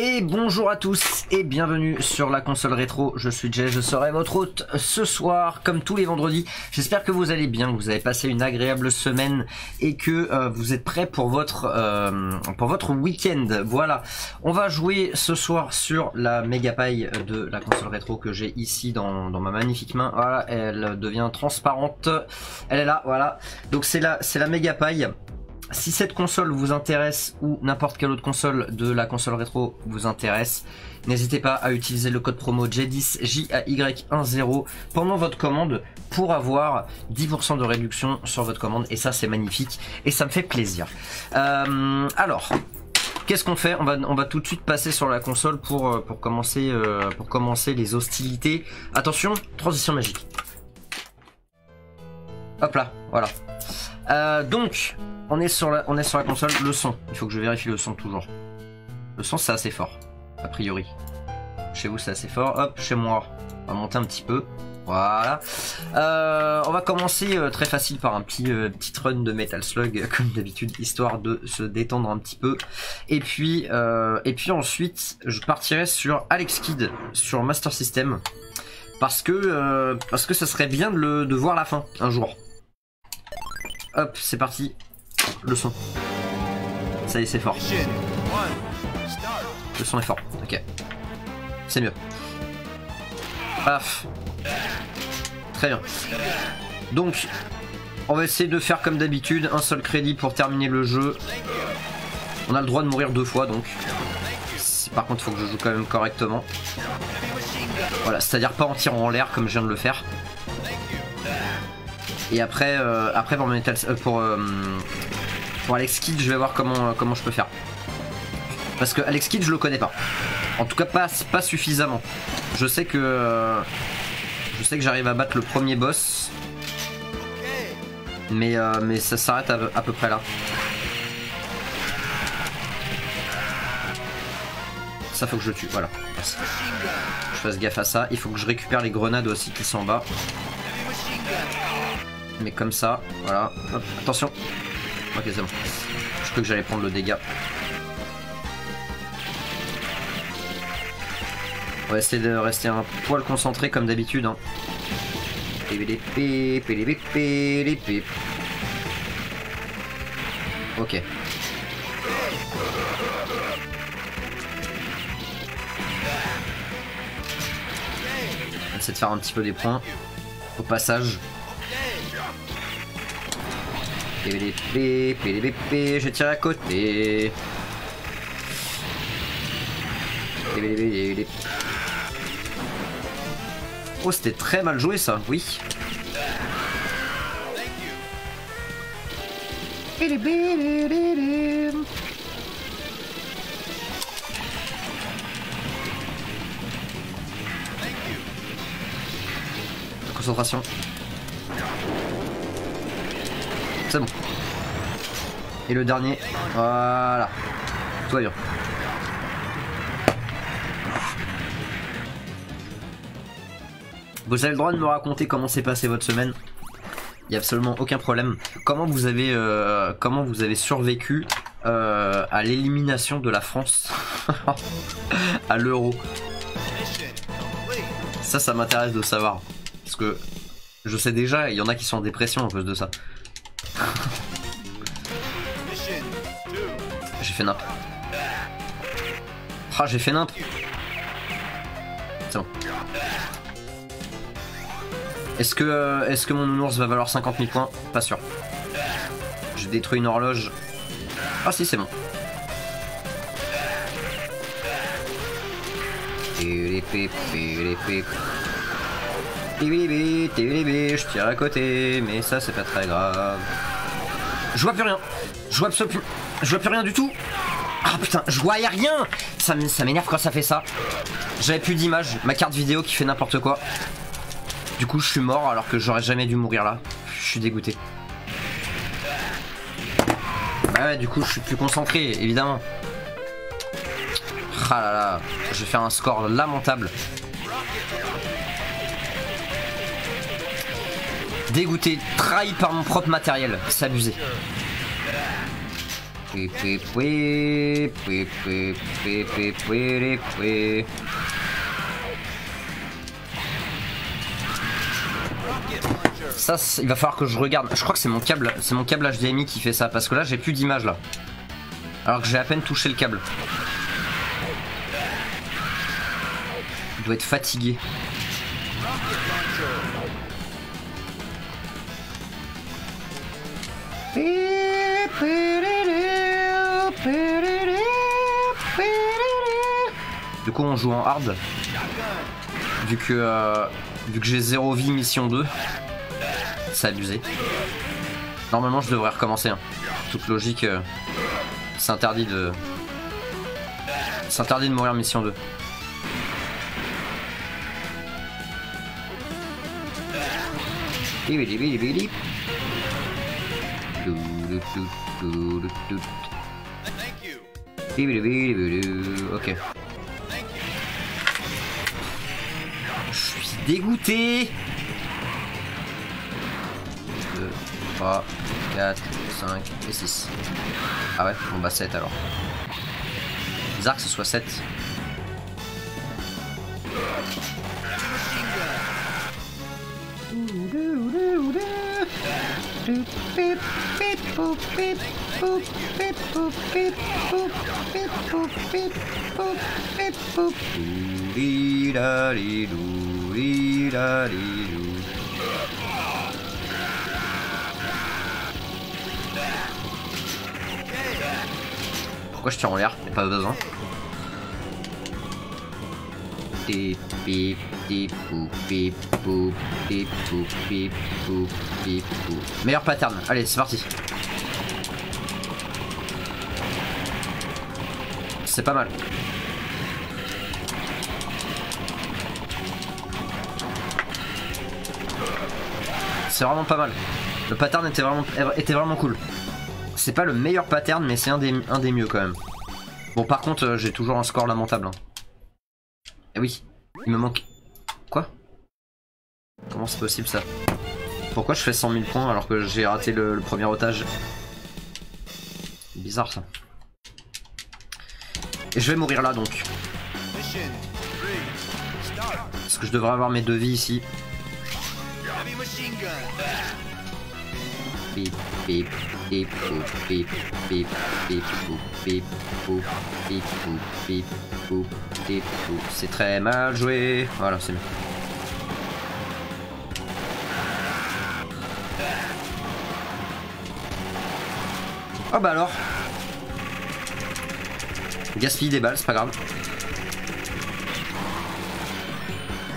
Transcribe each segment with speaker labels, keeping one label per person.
Speaker 1: Et bonjour à tous et bienvenue sur la console rétro, je suis Jay, je serai votre hôte ce soir comme tous les vendredis. J'espère que vous allez bien, que vous avez passé une agréable semaine et que euh, vous êtes prêts pour votre euh, votre week-end. Voilà, on va jouer ce soir sur la méga paille de la console rétro que j'ai ici dans, dans ma magnifique main. Voilà, elle devient transparente, elle est là, voilà. Donc c'est la, c'est la méga paille. Si cette console vous intéresse ou n'importe quelle autre console de la console rétro vous intéresse, n'hésitez pas à utiliser le code promo J10 JAY10 pendant votre commande pour avoir 10% de réduction sur votre commande et ça c'est magnifique et ça me fait plaisir. Euh, alors, Qu'est-ce qu'on fait? On va, tout de suite passer sur la console pour, euh, commencer, euh, pour commencer les hostilités. Attention, transition magique. Hop là, voilà. Euh, donc, on est, sur la, console. Le son, il faut que je vérifie le son toujours. Le son, c'est assez fort, a priori. Chez vous, c'est assez fort. Hop, chez moi, on va monter un petit peu. Voilà. Euh, on va commencer euh, très facile par un petit run de Metal Slug comme d'habitude, histoire de se détendre un petit peu. Et puis et puis ensuite, je partirai sur Alex Kidd sur Master System parce que parce ça serait bien de voir la fin un jour. Hop, c'est parti. Le son. Ça y est, c'est fort. Le son est fort. Ok. C'est mieux. Paf. Très bien. Donc, on va essayer de faire comme d'habitude, un seul crédit pour terminer le jeu. On a le droit de mourir deux fois, donc. Par contre, il faut que je joue quand même correctement. Voilà, c'est-à-dire pas en tirant en l'air comme je viens de le faire. Et après, euh, après euh, pour, euh, pour Alex Kidd, je vais voir comment, comment je peux faire. Parce que Alex Kidd, je le connais pas. En tout cas, pas, pas suffisamment. Je sais que euh, je sais que j'arrive à battre le premier boss, mais euh, mais ça s'arrête à, à peu près là. Ça faut que je tue, voilà. Je fasse gaffe à ça. Il faut que je récupère les grenades aussi qui sont en bas. Comme ça, voilà. Hop, attention. Ok, c'est bon. Je crois que j'allais prendre le dégât. On va essayer de rester un poil concentré comme d'habitude. Hein. Ok. On va essayer de faire un petit peu des points au passage. Je tire à côté. Oh, c'était très mal joué ça, oui. Concentration. Et le dernier, voilà. Va bien. Vous avez le droit de me raconter comment s'est passée votre semaine. Il y a absolument aucun problème. Comment vous avez euh, comment vous avez survécu euh, à l'élimination de la France à l'euro? Ça, ça m'intéresse de savoir parce que je sais déjà, il y en a qui sont en dépression à cause de ça. fait n'importe. Ah, j'ai fait n'importe. C'est bon. Est-ce que, euh, est que mon nounours va valoir 50 000 points? Pas sûr. J'ai détruit une horloge. Ah si, c'est bon. Je tire à côté, mais ça c'est pas très grave. Je vois plus rien. Je vois absolument Je vois plus rien du tout. Ah putain, je voyais rien Ça m'énerve quand ça fait ça. J'avais plus d'image. Ma carte vidéo qui fait n'importe quoi. Du coup, je suis mort alors que j'aurais jamais dû mourir là. Je suis dégoûté. Bah ouais, du coup, je suis plus concentré, évidemment. Ah là là, je vais faire un score lamentable. Dégoûté, trahi par mon propre matériel, c'est Ça, il va falloir que je regarde. Je crois que c'est mon câble, c'est mon câble HDMI qui fait ça parce que là j'ai plus d'image là. Alors que j'ai à peine touché le câble. Il doit être fatigué. Du coup on joue en hard. Vu que euh, vu que j'ai zéro vie mission 2. C'est abusé. Normalement je devrais recommencer. hein. Toute logique. euh, c'est interdit de. C'est interdit de mourir mission 2. Ok. Je suis dégoûté. 2, 3, 4, 5 et 6. Ah ouais, bon bah 7 alors. Bizarre ce soit 7. Pourquoi je tire en l'air Y'a pas besoin. Pip. Meilleur pattern. Allez, c'est parti. C'est pas mal. C'est vraiment pas mal. Le pattern était vraiment, était vraiment cool. C'est pas le meilleur pattern, mais c'est un des, mieux quand même. Bon, par contre, euh, j'ai toujours un score lamentable. hein. Eh oui, il me manque. Quoi? Comment c'est possible ça? Pourquoi je fais 100 000 points alors que j'ai raté le, le premier otage? Bizarre ça. Et je vais mourir là donc. Parce que je devrais avoir mes deux vies ici. C'est très mal joué. Voilà, c'est bien. Oh bah alors Gaspille des balles, c'est pas grave.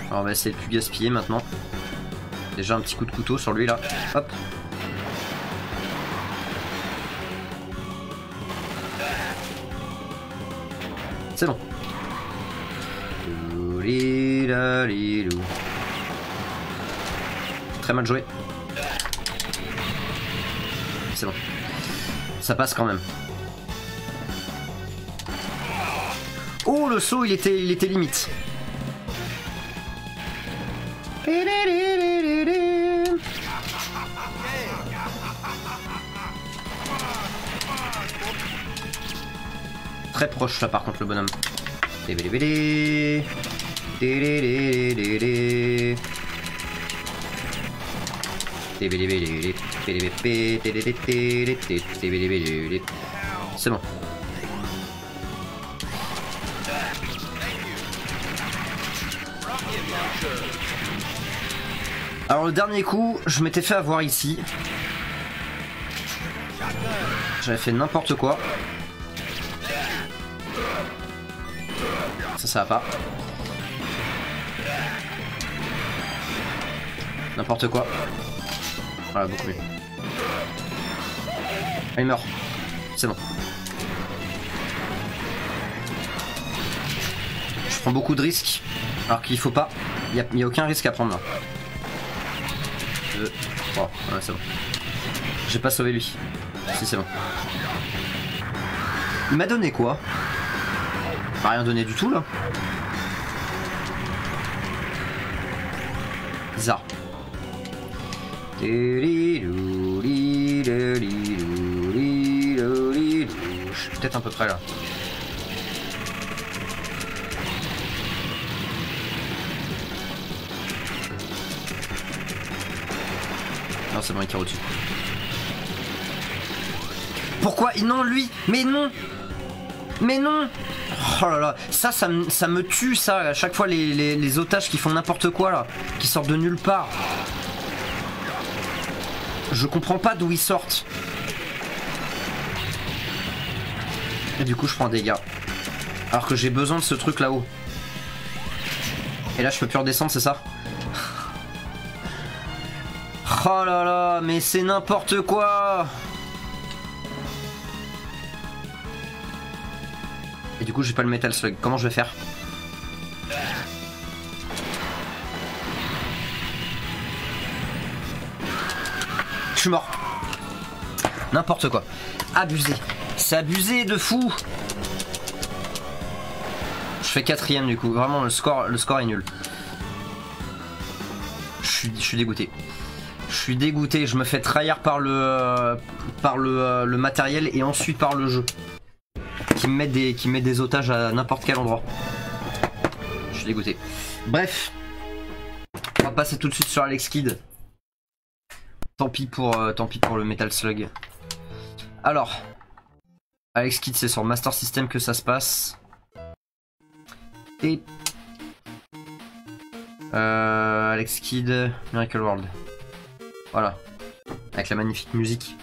Speaker 1: Alors on va essayer de plus gaspiller maintenant. Déjà un petit coup de couteau sur lui là. Hop. C'est bon. Très mal joué. C'est bon. Ça passe quand même. Le saut il était il était limite. Très proche là par contre le bonhomme. C'est bon. Alors le dernier coup, je m'étais fait avoir ici. J'avais fait n'importe quoi. Ça, ça va pas. N'importe quoi. Voilà, beaucoup mieux. Ah, il meurt. C'est bon. Je prends beaucoup de risques. Alors qu'il faut pas. Il n'y a, aucun risque à prendre là. Trois. Ouais, c'est bon. J'ai pas sauvé lui. Si, c'est bon. Il m'a donné quoi? Il m'a rien donné du tout là. Bizarre. peut-être à peu près là. C'est bon, il. Pourquoi? Non, lui Mais non Mais non Oh là là, ça, ça, me- tue, ça, à chaque fois, les otages qui font n'importe quoi, là, qui sortent de nulle part. Je comprends pas d'où ils sortent. Et du coup, je prends des dégâts. Alors que j'ai besoin de ce truc là-haut. Et là, je peux plus redescendre, c'est ça? Oh là là, mais c'est n'importe quoi Et du coup, j'ai pas le Metal Slug. Comment je vais faire? Je suis mort. N'importe quoi. Abusé. C'est abusé de fou. Je fais quatrième du coup. Vraiment, le score, le score est nul. Je suis, je suis dégoûté. Je suis dégoûté. Je me fais trahir par le, euh, par le, euh, le matériel et ensuite par le jeu. Qui me met des, qui me met des otages à n'importe quel endroit. Je suis dégoûté. Bref. On va passer tout de suite sur Alex Kidd. Tant pis pour, euh, tant pis pour le Metal Slug. Alors, Alex Kidd, c'est sur Master System que ça se passe. Et euh, Alex Kidd, Miracle World. Voilà, avec la magnifique musique.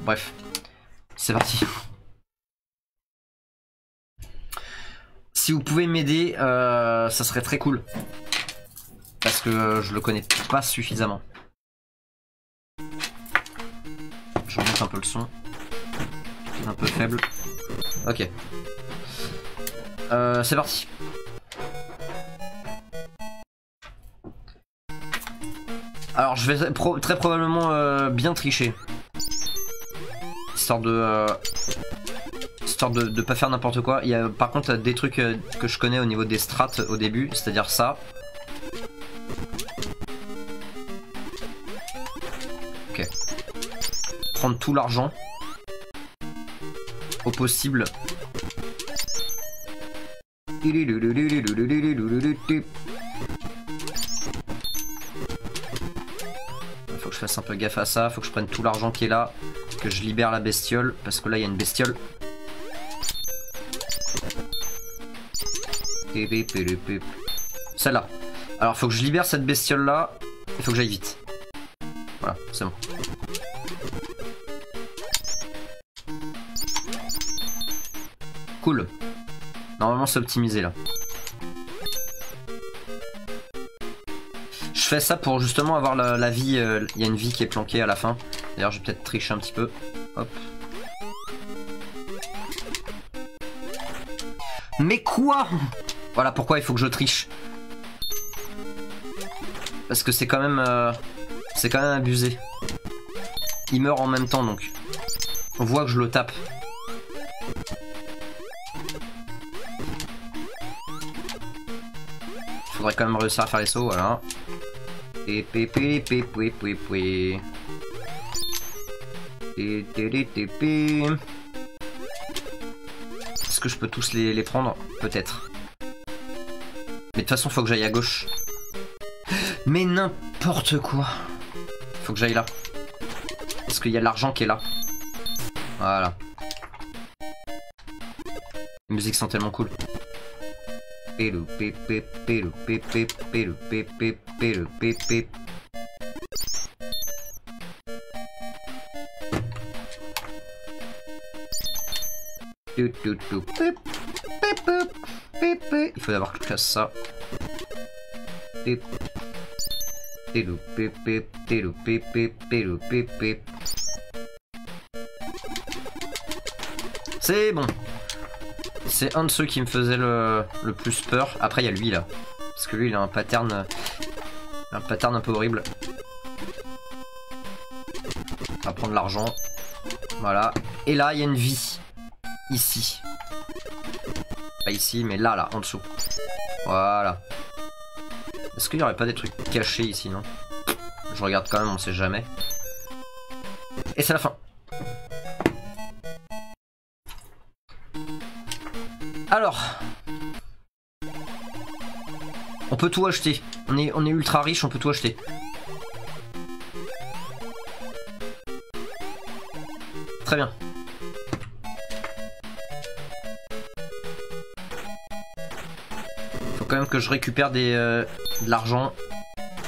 Speaker 1: Bref, c'est parti. Si vous pouvez m'aider, euh, ça serait très cool. Parce que euh, je le connais pas suffisamment. Je remonte un peu le son. Un peu faible. Ok. Euh, c'est parti. Alors je vais très probablement euh, bien tricher. Histoire de... euh, histoire de, de pas faire n'importe quoi. Il y a par contre des trucs euh, que je connais au niveau des strats au début, c'est-à-dire ça. Ok. Prendre tout l'argent. Au possible. Je fasse un peu gaffe à ça, faut que je prenne tout l'argent qui est là, que je libère la bestiole, parce que là il y a une bestiole. Celle-là. Alors faut que je libère cette bestiole là, il faut que j'aille vite. Voilà, c'est bon. Cool. Normalement c'est optimisé là. Je fais ça pour justement avoir la, la vie. euh, Il y a une vie qui est planquée à la fin. D'ailleurs, je vais peut-être tricher un petit peu. Hop. Mais quoi? Voilà pourquoi il faut que je triche. Parce que c'est quand même. euh, c'est quand même abusé. Il meurt en même temps donc. On voit que je le tape. Faudrait quand même réussir à faire les sauts, voilà. Est-ce que je peux tous les, prendre Peut-être. Mais de toute façon, faut que j'aille à gauche. Mais n'importe quoi. Faut que j'aille là. Parce qu'il y a l'argent qui est là. Voilà. Les musiques sont tellement cool. Il faut d'abord que je casse ça. C'est bon. C'est un de ceux qui me faisait le, le plus peur. Après, il y a lui là. Parce que lui, il a un pattern. euh, Un pattern un peu horrible. On va prendre l'argent. Voilà. Et là, il y a une vie. Ici. Pas ici, mais là, là, en dessous. Voilà. Est-ce qu'il n'y aurait pas des trucs cachés ici, non? Je regarde quand même, on sait jamais. Et c'est la fin. On peut tout acheter. On est, on est ultra riche, on peut tout acheter. Très bien. Faut quand même que je récupère des, euh, de l'argent.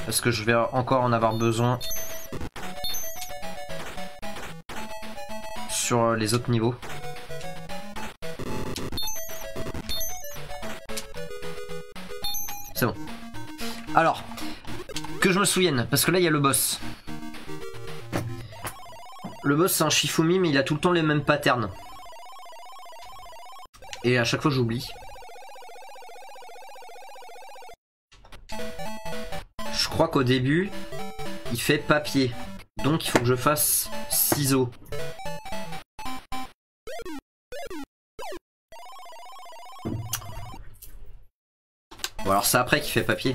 Speaker 1: Parce que je vais encore en avoir besoin. Sur euh, les autres niveaux. Alors, que je me souvienne, parce que là il y a le boss. Le boss c'est un Shifumi mais il a tout le temps les mêmes patterns. Et à chaque fois j'oublie. Je crois qu'au début, il fait papier. Donc il faut que je fasse ciseaux. Bon alors c'est après qu'il fait papier.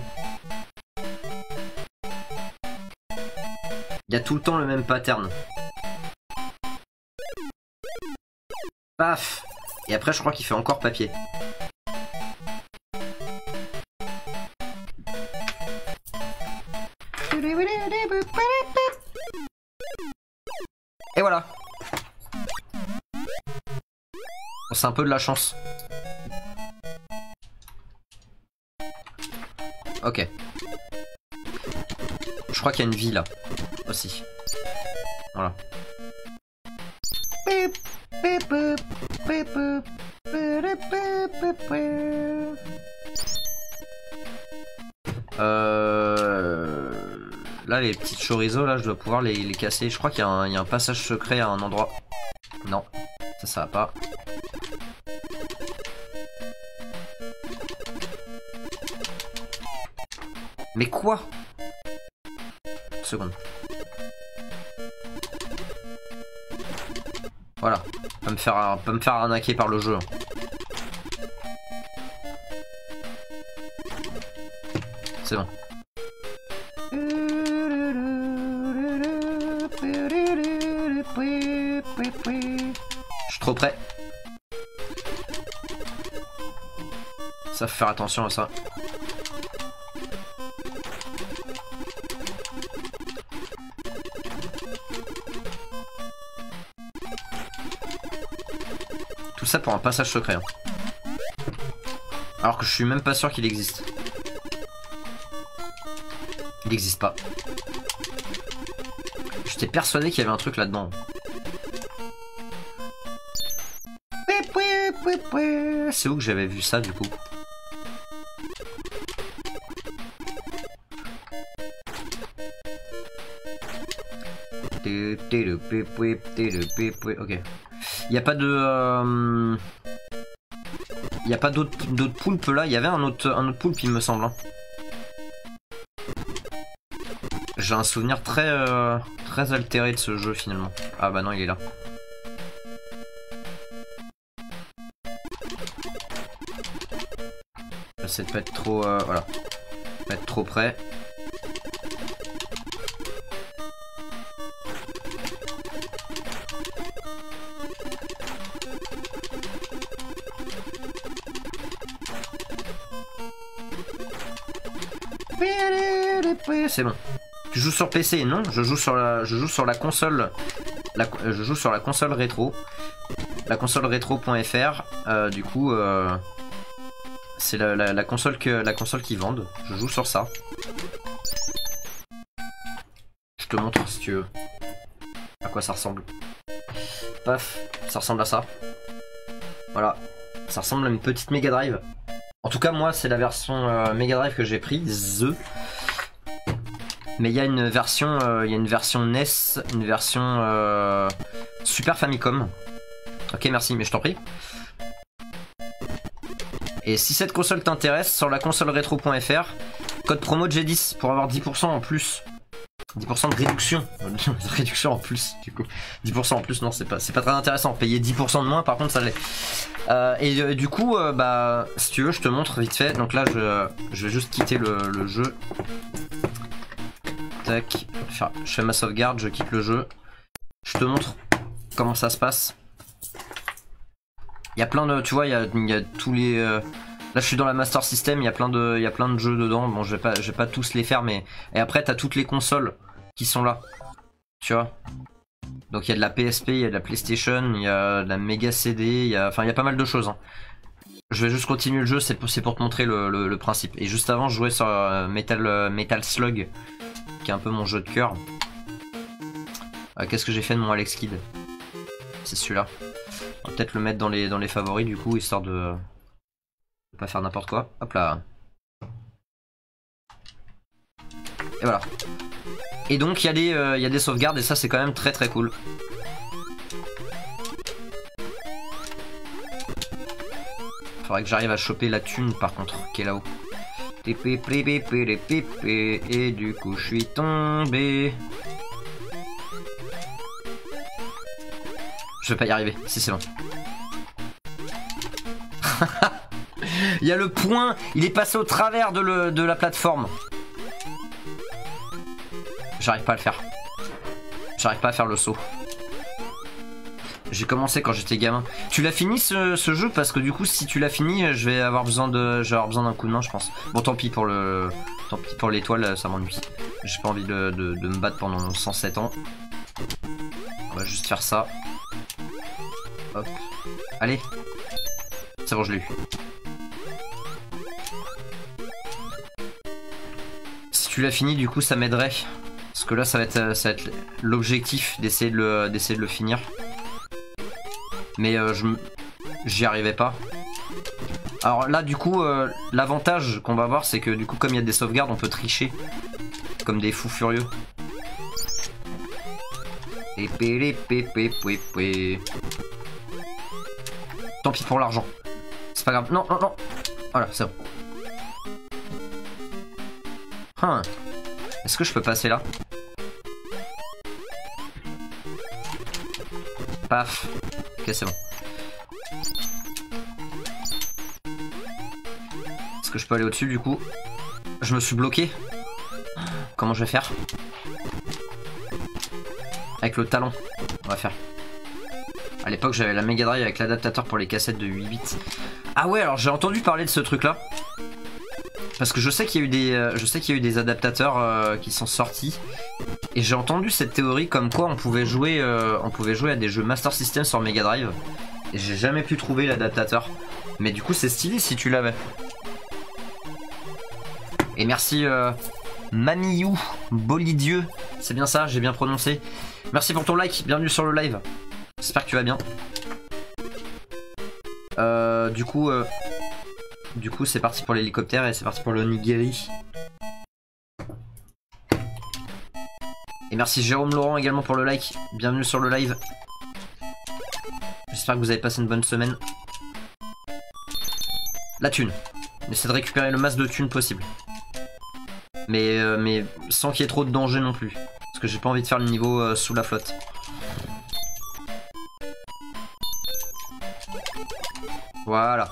Speaker 1: Il y a tout le temps le même pattern. Paf Et après je crois qu'il fait encore papier. Et voilà. C'est un peu de la chance. Ok. Je crois qu'il y a une vie là. Voilà. Euh... Là, les petites chorizo, là, je dois pouvoir les, casser. Je crois qu'il y, a un- il y a un passage secret à un endroit. Non, ça, ça va pas. Mais quoi? Seconde. Voilà. Pas me faire, me faire arnaquer par le jeu. C'est bon. Je suis trop près. Ça faut faire attention à ça. Passage secret. hein. Alors que je suis même pas sûr qu'il existe. Il n'existe pas. J'étais persuadé qu'il y avait un truc là-dedans. C'est où que j'avais vu ça du coup? Ok. Il a pas de... euh, Il n'y a pas d'autres d'autres poulpes là? Il y avait un autre, un autre poulpe il me semble. hein. J'ai un souvenir très, euh, très altéré de ce jeu finalement. Ah bah non il est là. J'essaie de pas être trop... euh, voilà. Pas être trop près. C'est bon. Tu joues sur PC Non, je joue sur la, console. Euh, je joue sur la console rétro. La console rétro.fr. euh, du coup, euh, c'est la, console que la console qui vendent. Je joue sur ça. Je te montre si tu veux. À quoi ça ressemble. Paf, ça ressemble à ça. Voilà. Ça ressemble à une petite Mega Drive. En tout cas, moi, c'est la version Mega Drive que j'ai prise. Mais il y a une version, euh, il y a une version NES, une version euh, Super Famicom. Ok, merci, mais je t'en prie. Et si cette console t'intéresse, sur la console rétro.fr, code promo de G10 pour avoir 10% en plus. 10% de réduction. Réduction en plus, du coup. 10% en plus, non, c'est pas, pas très intéressant. Payer 10% de moins, par contre, ça l'est. Euh, et du coup, bah, si tu veux, je te montre vite fait. Donc là, je, je vais juste quitter le jeu. Je fais ma sauvegarde, je quitte le jeu. Je te montre comment ça se passe. Il y a plein de, tu vois, il y a, tous les. euh, Là, je suis dans la Master System. Il y a plein de, il y plein de jeux dedans. Bon, je vais pas, je vais pas tous les faire, mais et après, t'as toutes les consoles qui sont là. Tu vois. Donc il y a de la PSP, il y a de la PlayStation, il y a de la Mega CD, il y a, enfin, il y a pas mal de choses. hein. Je vais juste continuer le jeu, c'est pour, te montrer le, principe. Et juste avant, je jouais sur euh, euh, Metal Slug, qui est un peu mon jeu de cœur. Euh, Qu'est-ce que j'ai fait de mon Alex Kidd? C'est celui-là. On va peut-être le mettre dans les, dans les favoris du coup, histoire de, de pas faire n'importe quoi. Hop là. Et voilà. Et donc il y, a des, euh, y a des sauvegardes et ça c'est quand même très très cool. Faudrait que j'arrive à choper la thune par contre qui est là-haut. Et du coup je suis tombé. Je vais pas y arriver, si c'est bon. Il y a le point, il est passé au travers de, de la plateforme. J'arrive pas à le faire. J'arrive pas à faire le saut. J'ai commencé quand j'étais gamin. Tu l'as fini ce, jeu parce que du coup si tu l'as fini je vais avoir besoin de avoir besoin d'un coup de main je pense. Bon tant pis pour le tant pis pour l'étoile ça m'ennuie. J'ai pas envie de, de- me battre pendant 107 ans. On va juste faire ça. Hop. Allez. C'est bon je l'ai eu. Si tu l'as fini du coup ça m'aiderait. Parce que là ça va être, euh, ça va être l'objectif d'essayer de, de le finir. Mais euh, je j'y arrivais pas. Alors là du coup euh, l'avantage qu'on va voir c'est que du coup comme il y a des sauvegardes on peut tricher. Comme des fous furieux. Tant pis pour l'argent. C'est pas grave. Non, non, non. Voilà, c'est bon. Hein. Est-ce que je peux passer là? Paf. Ok, c'est bon. Est-ce que je peux aller au-dessus du coup? Je me suis bloqué. Comment je vais faire? Avec le talon. On va faire. À l'époque, j'avais la Mega Drive avec l'adaptateur pour les cassettes de 8 Ah ouais, alors j'ai entendu parler de ce truc-là. Parce que je sais qu'il y a eu des, euh, je sais qu'il y a eu des adaptateurs euh, qui sont sortis. Et j'ai entendu cette théorie comme quoi on pouvait jouer, euh, on pouvait jouer à des jeux Master System sur Mega Drive. Et j'ai jamais pu trouver l'adaptateur. Mais du coup, c'est stylé si tu l'avais. Et merci euh, Mamiyou Bolidieu. C'est bien ça, j'ai bien prononcé. Merci pour ton like, bienvenue sur le live. J'espère que tu vas bien. Euh, du coup, euh, du coup, c'est parti pour l'hélicoptère et c'est parti pour le nigiri. Et merci Jérôme Laurent également pour le like. Bienvenue sur le live. J'espère que vous avez passé une bonne semaine. La thune. Essaie de récupérer le masse de thunes possible. Mais, euh, mais sans qu'il y ait trop de danger non plus. Parce que j'ai pas envie de faire le niveau euh, sous la flotte. Voilà.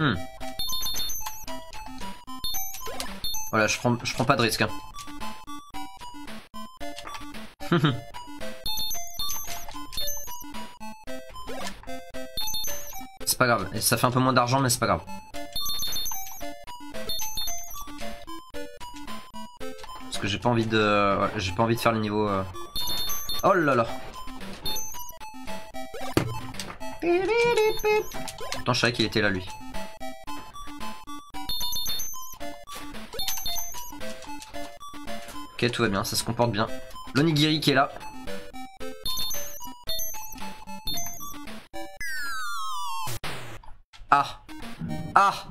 Speaker 1: Hmm. Voilà, je prends, je prends pas de risque. hein. c'est pas grave. Ça fait un peu moins d'argent, mais c'est pas grave. Parce que j'ai pas envie de, j'ai pas envie de faire le niveau. euh. Oh là là. Pourtant, je savais qu'il était là, lui. Ok, tout va bien, ça se comporte bien. L'onigiri qui est là. Ah Ah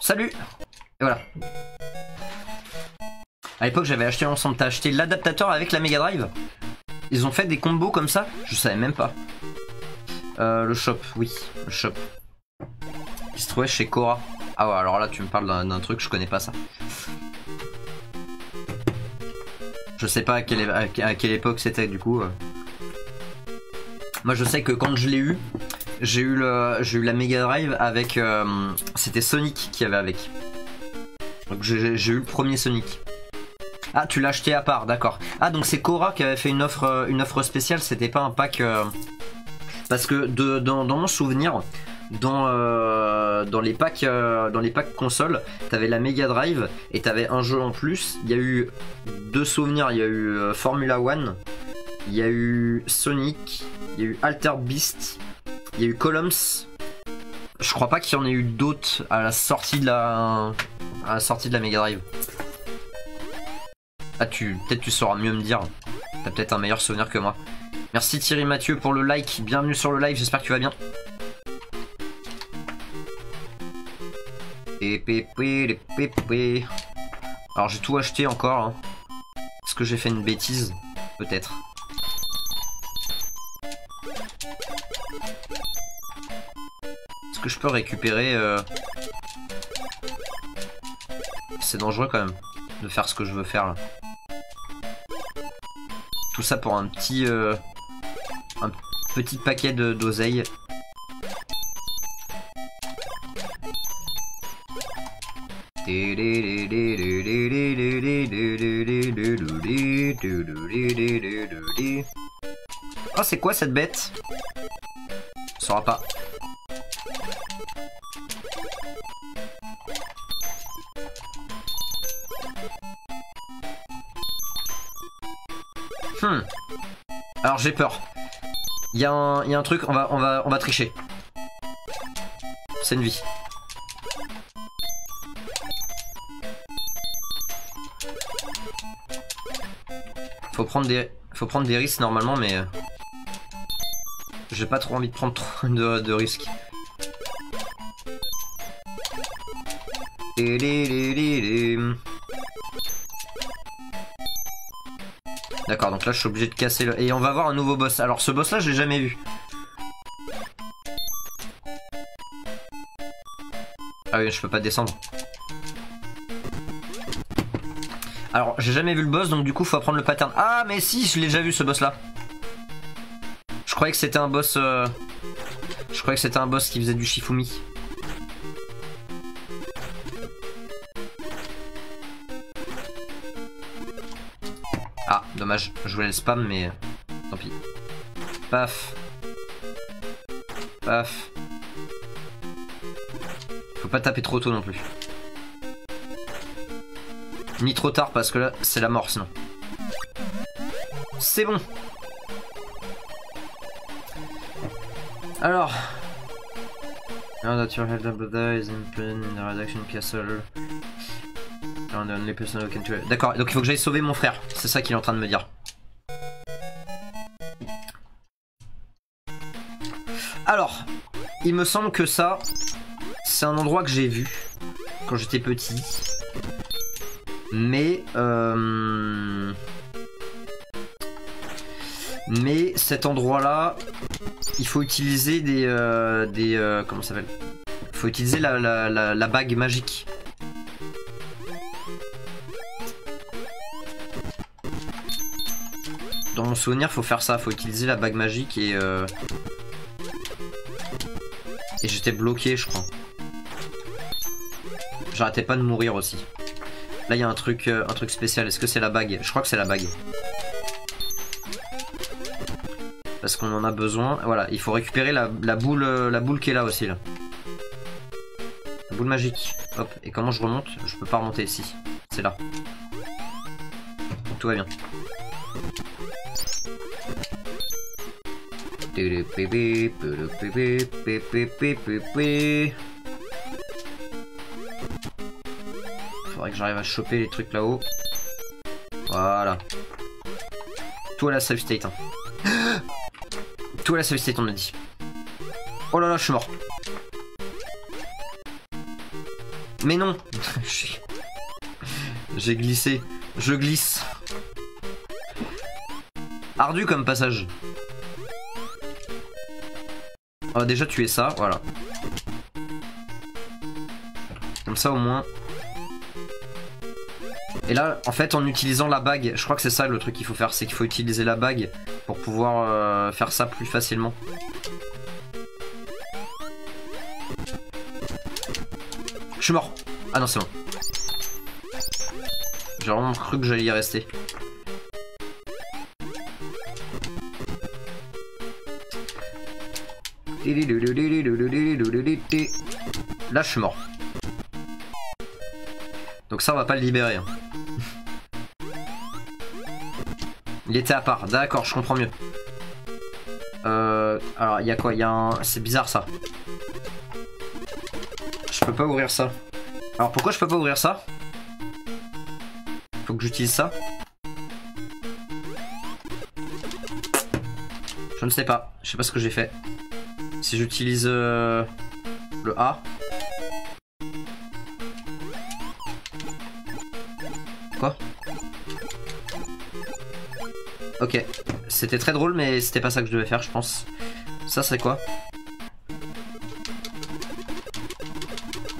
Speaker 1: Salut Et voilà. À l'époque, j'avais acheté ensemble, t'as acheté l'adaptateur avec la Mega Drive? Ils ont fait des combos comme ça? Je savais même pas. Euh, le shop, oui, le shop. Il se trouvait chez Cora. Ah ouais, alors là, tu me parles d'un truc, je connais pas ça. Je sais pas à quelle, à quelle époque c'était du coup. euh. Moi je sais que quand je l'ai eu, j'ai eu, le, j'ai eu la Mega Drive avec. euh, c'était Sonic qui avait avec. Donc j'ai eu le premier Sonic. Ah, tu l'as acheté à part, d'accord. Ah, donc c'est Cora qui avait fait une offre, euh, une offre spéciale, c'était pas un pack. Parce que de, dans, mon souvenir, dans, dans, les packs, euh, dans les packs consoles, t'avais la Mega Drive et t'avais un jeu en plus. Il y a eu deux souvenirs il y a eu euh, Formula One, il y a eu Sonic, il y a eu Altered Beast, il y a eu Columns. Je crois pas qu'il y en ait eu d'autres à la sortie de la, à la sortie de la Mega Drive. Ah, tu, peut-être tu sauras mieux me dire. T'as peut-être un meilleur souvenir que moi. Merci Thierry Mathieu pour le like. Bienvenue sur le live, j'espère que tu vas bien. Alors j'ai tout acheté encore. hein. Est-ce que j'ai fait une bêtise? Peut-être. Est-ce que je peux récupérer euh, C'est dangereux quand même de faire ce que je veux faire là. Tout ça pour un petit euh, un petit paquet de d'oseille. Oh, c'est quoi cette bête? On saura pas. Hmm. Alors j'ai peur. Il y, a un- il y a un truc, on va, on va, on va tricher. C'est une vie. Faut prendre des, faut prendre des risques normalement, mais euh, j'ai pas trop envie de prendre trop de, de risques. D'accord, donc là je suis obligé de casser le... Et on va avoir un nouveau boss. Alors ce boss là je l'ai jamais vu. Ah oui, je peux pas descendre. Alors j'ai jamais vu le boss donc du coup faut apprendre le pattern. Ah mais si, je l'ai déjà vu ce boss là. Je croyais que c'était un boss... euh, Je croyais que c'était un boss qui faisait du Shifumi. Ah, dommage, je voulais le spam, mais tant pis. Paf. Paf. Faut pas taper trop tôt non plus. Ni trop tard parce que là, c'est la mort sinon. C'est bon. Alors. Now that is in the castle. D'accord, donc il faut que j'aille sauver mon frère. C'est ça qu'il est en train de me dire. Alors, il me semble que ça, c'est un endroit que j'ai vu quand j'étais petit. Mais, euh... mais cet endroit-là, il faut utiliser des, euh, des, euh, comment s'appelle? Il faut utiliser la, la, la, la bague magique. Dans mon souvenir, faut faire ça, faut utiliser la bague magique et et j'étais bloqué, je crois. J'arrêtais pas de mourir aussi. Là, il y a un truc, euh, un truc spécial. Est-ce que c'est la bague? Je crois que c'est la bague. Parce qu'on en a besoin. Voilà, il faut récupérer la, boule, euh, la boule qui est là aussi. La boule magique. Hop. Et comment je remonte? Je peux pas remonter. Si, c'est là. Tout va bien. J'arrive à choper les trucs là-haut. Voilà. À la save state. Hein. Tout à la save state, on a dit. Oh là là, je suis mort. Mais non J'ai- glissé. Je glisse. Ardu comme passage. On va déjà tuer ça, voilà. Comme ça au moins. Et là, en fait, en utilisant la bague, je crois que c'est ça le truc qu'il faut faire, c'est qu'il faut utiliser la bague pour pouvoir euh, faire ça plus facilement. Je suis mort. Ah non, c'est bon. J'ai vraiment cru que j'allais y rester. Là, je suis mort. Donc ça, on va pas le libérer. hein. Il était à part. D'accord, je comprends mieux. Euh, alors, il y a quoi? Il y a un... C'est bizarre, ça. Je peux pas ouvrir ça. Alors, pourquoi je peux pas ouvrir ça? Faut que j'utilise ça Je ne sais pas. Je sais pas ce que j'ai fait. Si j'utilise euh, le A. Ok. C'était très drôle, mais c'était pas ça que je devais faire, je pense. Ça, c'est quoi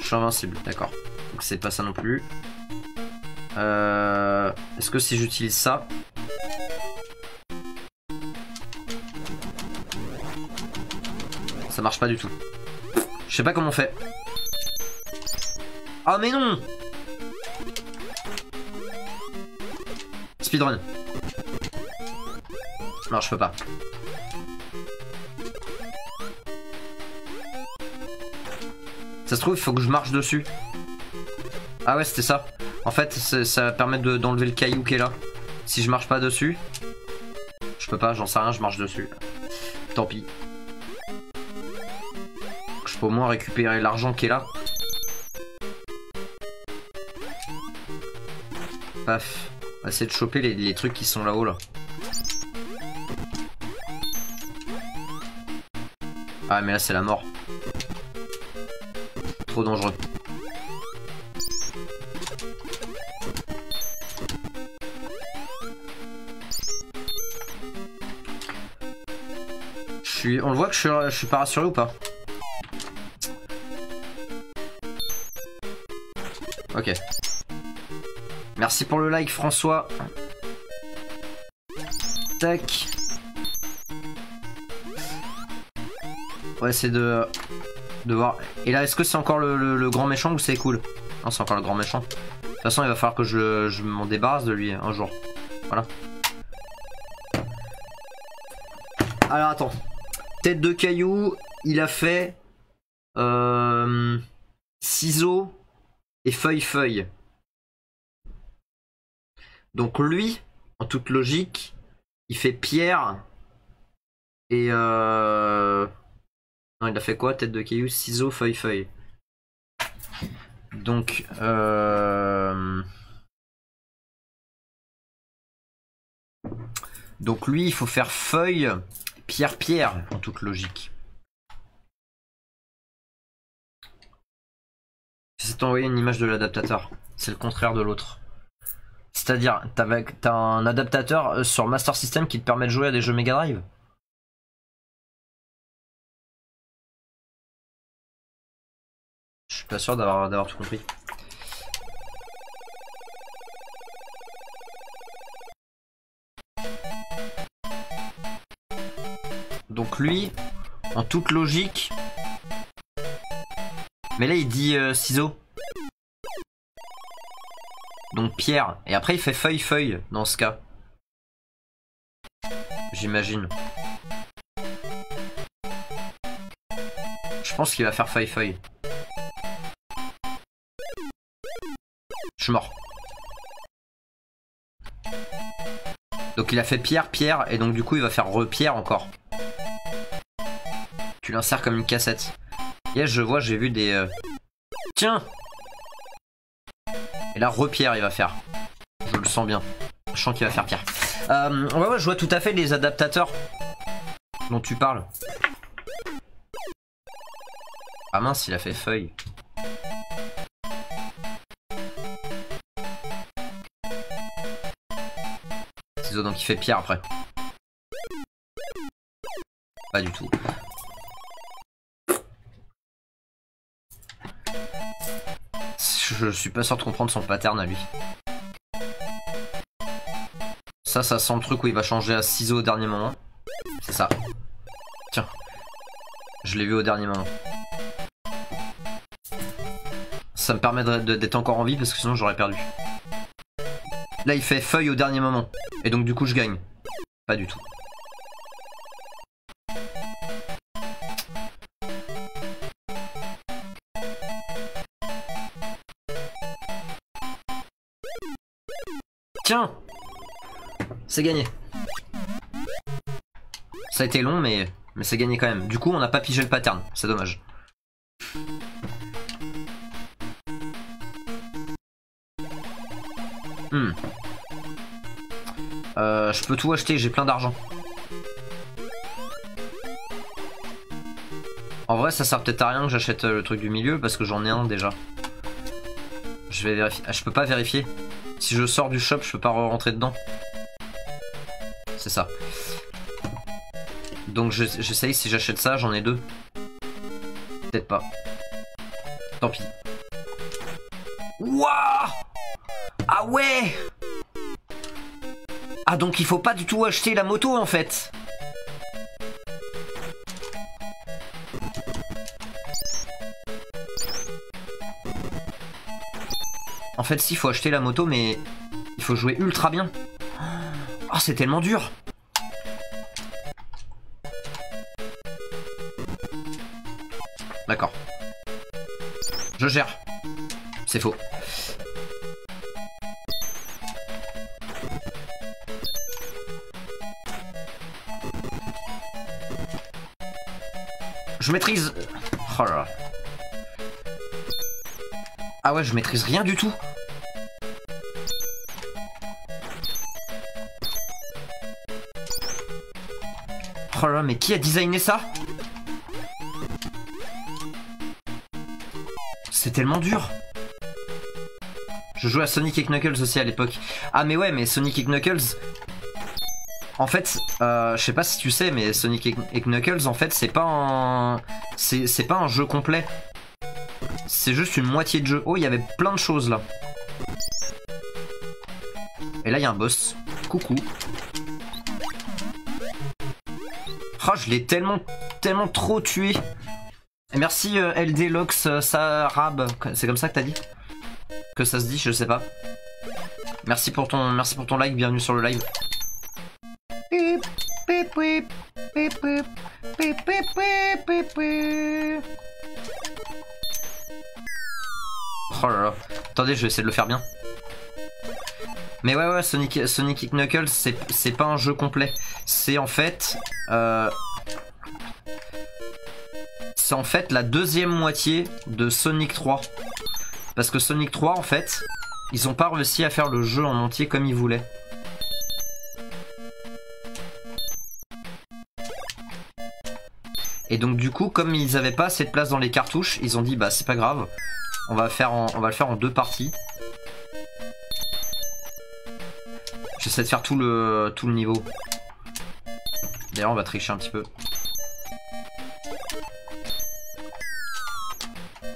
Speaker 1: Je suis invincible, d'accord. Donc c'est pas ça non plus. Euh, Est-ce que si j'utilise ça Ça marche pas du tout. Je sais pas comment on fait. Ah mais non Speedrun. Non, je peux pas. Ça se trouve, il faut que je marche dessus. Ah ouais, c'était ça. En fait, ça de- d'enlever le caillou qui est là. Si je marche pas dessus, je peux pas, j'en sais rien, je marche dessus. Tant pis. Je peux au moins récupérer l'argent qui est là. Paf. Essayer de choper les, les trucs qui sont là-haut là. Ah mais là c'est la mort. Trop dangereux. Je suis... On le voit que je suis, je suis pas rassuré ou pas Ok. Merci pour le like François. Tac. Va essayer de, de voir. Et là, est-ce que c'est encore le, grand méchant ou c'est cool? Non, c'est encore le grand méchant. De toute façon, il va falloir que je, m'en débarrasse de lui un jour. Voilà. Alors, attends. Tête de caillou, il a fait... Euh, ciseaux et feuille-feuille. Donc lui, en toute logique, il fait pierre et euh... il a fait quoi Tête de caillou, ciseaux, feuille, feuille. Donc euh... donc lui, il faut faire feuille, pierre, pierre, en toute logique. J'essaie de t'envoyer une image de l'adaptateur. C'est le contraire de l'autre. C'est-à-dire, t'as un adaptateur euh, sur Master System qui te permet de jouer à des jeux Mega Drive? Sûr d'avoir tout compris. Donc lui, en toute logique... Mais là il dit euh, ciseaux. Donc pierre. Et après il fait feuille feuille dans ce cas. J'imagine. Je pense qu'il va faire feuille Je mort. Donc il a fait pierre pierre et donc du coup il va faire repierre encore. Tu l'insères comme une cassette. Yes je vois j'ai vu des... euh, Tiens et là, repierre, il va faire. Je le sens bien. Je sens qu'il va faire pierre. Euh, ouais, ouais, je vois tout à fait les adaptateurs dont tu parles. Ah mince, il a fait feuille. Il fait pierre après. Pas du tout. Je suis pas sûr de comprendre son pattern à lui. Ça, ça sent le truc où il va changer à ciseaux au dernier moment. C'est ça. Tiens. Je l'ai vu au dernier moment. Ça me permet d'être encore en vie parce que sinon j'aurais perdu. Là, il fait feuille au dernier moment. Et donc, du coup, je gagne. Pas du tout. Tiens C'est gagné. Ça a été long, mais, mais c'est gagné quand même. Du coup, on n'a pas pigé le pattern. C'est dommage. Hmm. Euh, je peux tout acheter, j'ai plein d'argent. En vrai, ça sert peut-être à rien que j'achète euh, le truc du milieu parce que j'en ai un déjà. Je vais vérifier. Ah, je peux pas vérifier. Si je sors du shop, je peux pas rentrer dedans. C'est ça. Donc je- j'essaye, si j'achète ça, j'en ai deux. Peut-être pas. Tant pis. Wouah Ah ouais Ah donc il faut pas du tout acheter la moto en fait En fait, si, faut acheter la moto, mais il faut jouer ultra bien. Oh, c'est tellement dur. D'accord. Je gère. C'est faux. Je maîtrise. Oh là là. Ah ouais, je maîtrise rien du tout. Oh là là, mais qui a designé ça? C'est tellement dur. Je jouais à Sonic et Knuckles aussi à l'époque. Ah mais ouais, mais Sonic et Knuckles... En fait, euh, je sais pas si tu sais, mais Sonic et Knuckles, en fait, c'est pas un... C'est pas un jeu complet. C'est juste une moitié de jeu. Oh, il y avait plein de choses là. Et là, il y a un boss. Coucou. Oh, je l'ai tellement, tellement trop tué. Merci euh, LD euh, Sarab. C'est comme ça que t'as dit? Que ça se dit, je sais pas. Merci pour ton, merci pour ton like, bienvenue sur le live. Attendez, je vais essayer de le faire bien. Mais ouais, ouais, Sonic, Sonic Knuckles, c'est c'est pas un jeu complet. C'est en fait. euh, c'est en fait la deuxième moitié de Sonic 3. Parce que Sonic 3, en fait, ils ont pas réussi à faire le jeu en entier comme ils voulaient. Et donc du coup, comme ils avaient pas assez de place dans les cartouches, ils ont dit bah c'est pas grave, on va, faire on va le faire en deux parties. J'essaie de faire tout le, tout le niveau. D'ailleurs, on va tricher un petit peu.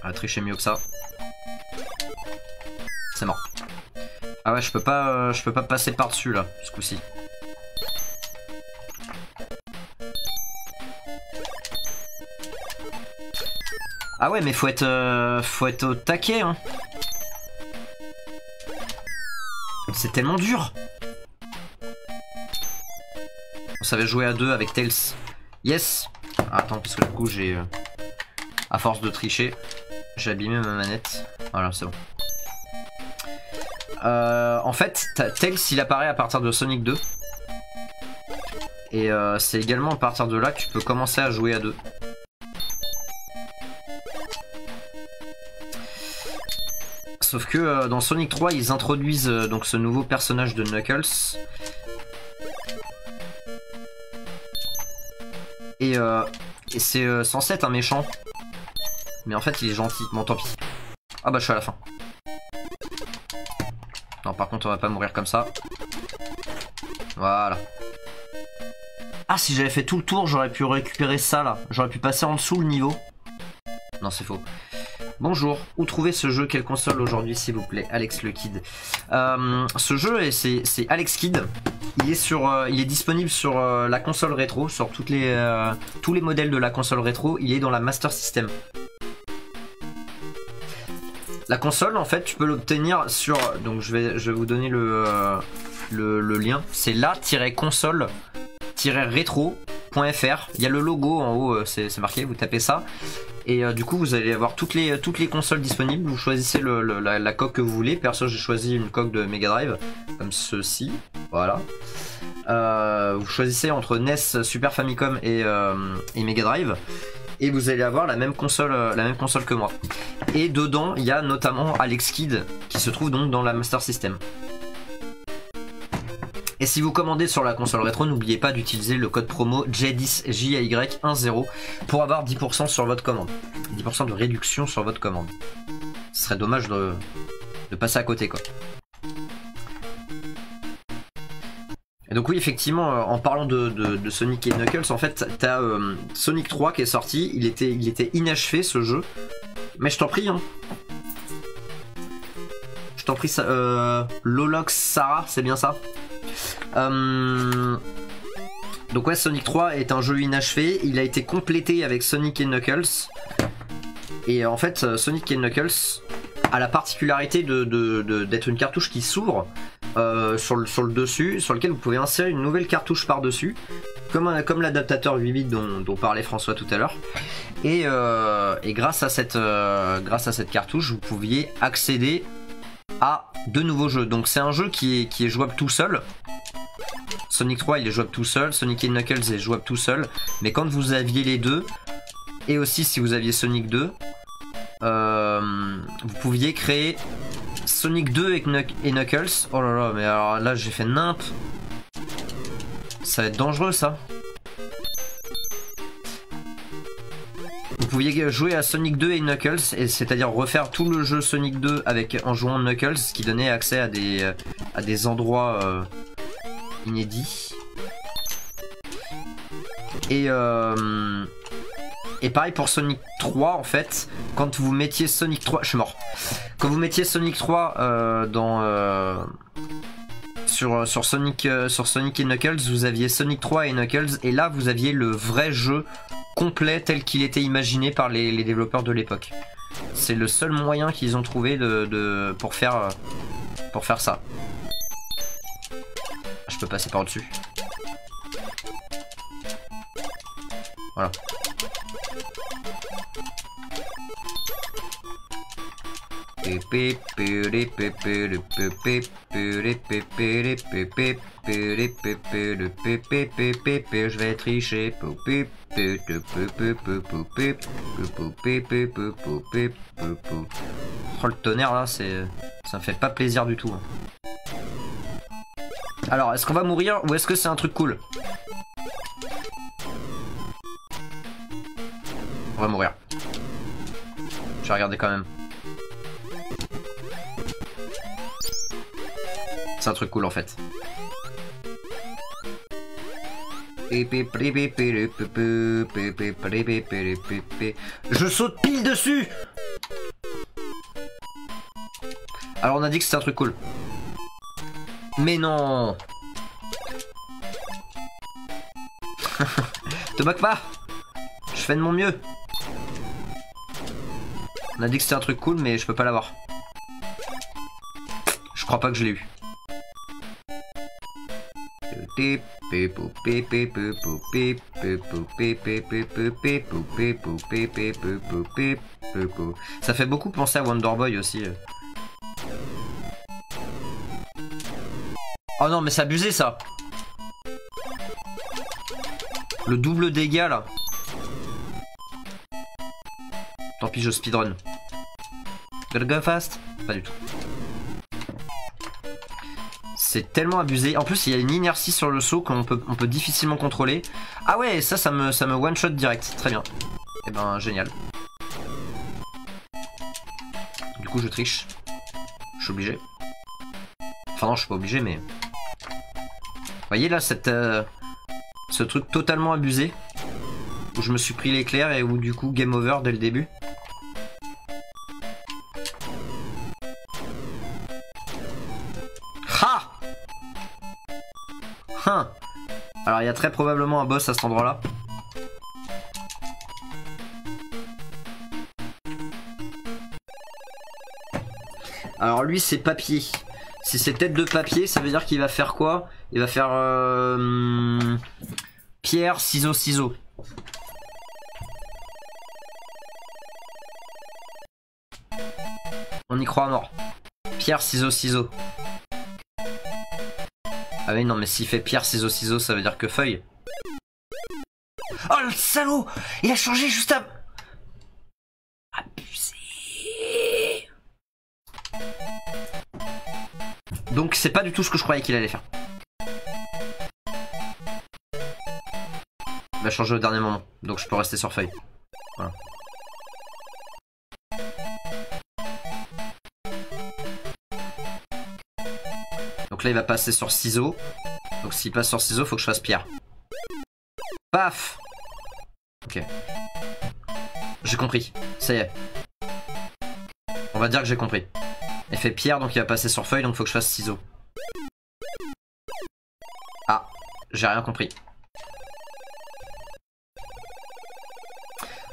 Speaker 1: On va tricher mieux que ça. C'est mort. Ah ouais, je peux pas, euh, je peux pas passer par-dessus là, ce coup-ci. Ah ouais, mais faut être, euh, faut être au taquet, hein. C'est tellement dur. On savait jouer à deux avec Tails. Yes. Attends, parce que du coup j'ai, euh, à force de tricher, j'ai abîmé ma manette. Voilà, c'est bon. Euh, en fait, Tails il apparaît à partir de Sonic 2. Et euh, c'est également à partir de là que tu peux commencer à jouer à deux. Sauf que euh, dans Sonic 3, ils introduisent euh, donc ce nouveau personnage de Knuckles. Et, euh, et c'est censé être un méchant. Mais en fait, il est gentil. Bon, tant pis. Ah bah, je suis à la fin. Non, par contre, on va pas mourir comme ça. Voilà. Ah, si j'avais fait tout le tour, j'aurais pu récupérer ça là. J'aurais pu passer en dessous le niveau. Non, c'est faux. Bonjour, où trouver ce jeu Quelle console aujourd'hui, s'il vous plaît Alex le Kid. Euh, ce jeu, c'est Alex Kid. Il est, euh, disponible sur euh, la console rétro, sur tous les modèles de la console rétro. Il est dans la Master System. La console, en fait, tu peux l'obtenir sur. Donc, je vais, vous donner le, lien. C'est la-console-rétro.fr. Il y a le logo en haut, c'est marqué. Vous tapez ça. Et euh, du coup, vous allez avoir toutes les, consoles disponibles. Vous choisissez la, coque que vous voulez. Perso, j'ai choisi une coque de Mega Drive, comme ceci. Voilà. Euh, vous choisissez entre NES, Super Famicom et, euh, et Mega Drive. Et vous allez avoir la même console, la même console que moi. Et dedans, il y a notamment Alex Kidd qui se trouve donc dans la Master System. Et si vous commandez sur la console rétro, n'oubliez pas d'utiliser le code promo J10JAY10 pour avoir 10% sur votre commande. 10% de réduction sur votre commande. Ce serait dommage de, passer à côté quoi. Et donc oui, effectivement, euh, en parlant de Sonic et Knuckles, en fait, t'as euh, Sonic 3 qui est sorti, il était, il était inachevé ce jeu. Mais je t'en prie, hein. T'en euh, Lolox Sarah, c'est bien ça Euh, Donc ouais, Sonic 3 est un jeu inachevé, il a été complété avec Sonic et Knuckles. Et en fait, euh, Sonic et Knuckles a la particularité de- de- d'être une cartouche qui s'ouvre sur, le, dessus, sur lequel vous pouvez insérer une nouvelle cartouche par-dessus, comme, l'adaptateur 8 bits dont, parlait François tout à l'heure. Et, grâce, à cette, grâce à cette cartouche, vous pouviez accéder à de nouveaux jeux. Donc c'est un jeu qui est, qui est jouable tout seul. Sonic 3 il est jouable tout seul, Sonic et Knuckles est jouable tout seul, mais quand vous aviez les deux, et aussi si vous aviez Sonic 2, euh, vous pouviez créer Sonic 2 et, Knuck- et Knuckles. Oh là là, mais alors là j'ai fait nimp. Ça va être dangereux ça. Pouviez jouer à Sonic 2 et Knuckles, et c'est-à-dire refaire tout le jeu Sonic 2 avec en jouant Knuckles, ce qui donnait accès à des, euh, endroits euh, inédits. Et euh, et pareil pour Sonic 3 en fait, quand vous mettiez Sonic 3, je suis mort. Quand vous mettiez Sonic 3 euh, dans sur, sur Sonic euh, sur Sonic et Knuckles, vous aviez Sonic 3 et Knuckles et là vous aviez le vrai jeu complet tel qu'il était imaginé par les, développeurs de l'époque. C'est le seul moyen qu'ils ont trouvé de, pour faire euh, pour faire ça. Je peux passer par dessus. Voilà. Je vais tricher. Oh le tonnerre là, c'est ça me fait pas plaisir du tout. hein. Alors, est-ce qu'on va mourir ou est-ce que c'est un truc cool? On va mourir. Je vais regarder quand même. C'est un truc cool en fait. Je saute pile dessus Alors on a dit que c'était un truc cool. Mais non Te moque pas Je fais de mon mieux On a dit que c'était un truc cool mais je peux pas l'avoir. Je crois pas que je l'ai eu. Ça fait beaucoup penser à Wonder Boy aussi. Oh non mais c'est abusé ça. Le double dégât là. Tant pis je speedrun. Gotta go fast. Pas du tout c'est tellement abusé. En plus, il y a une inertie sur le saut qu'on peut, difficilement contrôler. Ah ouais, ça, ça me, ça me one shot direct. Très bien. Et ben, génial. Du coup, je triche. Je suis obligé. Enfin non, je suis pas obligé, mais. Vous voyez là, cette, euh, ce truc totalement abusé où je me suis pris l'éclair et où du coup game over dès le début. Alors il y a très probablement un boss à cet endroit-là. Alors lui c'est papier. Si c'est tête de papier, ça veut dire qu'il va faire quoi? Il va faire euh, pierre, ciseaux, ciseaux. On y croit mort. Pierre, ciseaux, ciseaux. Ah oui non mais s'il fait pierre, ciseaux, ciseaux, ça veut dire que feuille. Oh le salaud Il a changé juste à... Abusé Donc c'est pas du tout ce que je croyais qu'il allait faire. Il va changer au dernier moment, donc je peux rester sur feuille. Voilà. Donc là il va passer sur ciseaux. Donc s'il passe sur ciseaux, faut que je fasse pierre. Paf Ok. J'ai compris. Ça y est. On va dire que j'ai compris. Il fait pierre, donc il va passer sur feuille, donc faut que je fasse ciseaux. Ah, j'ai rien compris.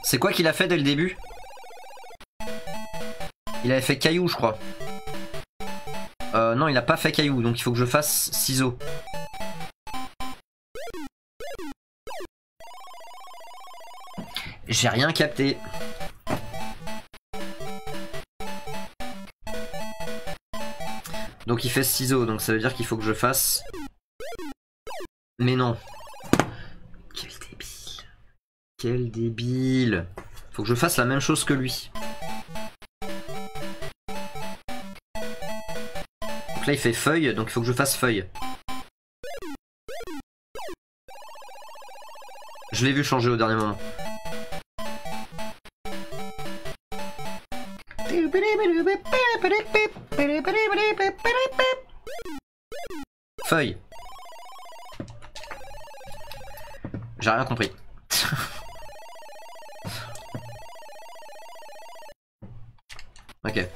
Speaker 1: C'est quoi qu'il a fait dès le début? Il avait fait caillou, je crois. Non, il a pas fait caillou, donc il faut que je fasse ciseaux. J'ai rien capté. Donc il fait ciseaux, donc ça veut dire qu'il faut que je fasse... Mais non. Quel débile. Quel débile. Faut que je fasse la même chose que lui. Là il fait feuille, donc il faut que je fasse feuille. Je l'ai vu changer au dernier moment. Feuille. J'ai rien compris. ok.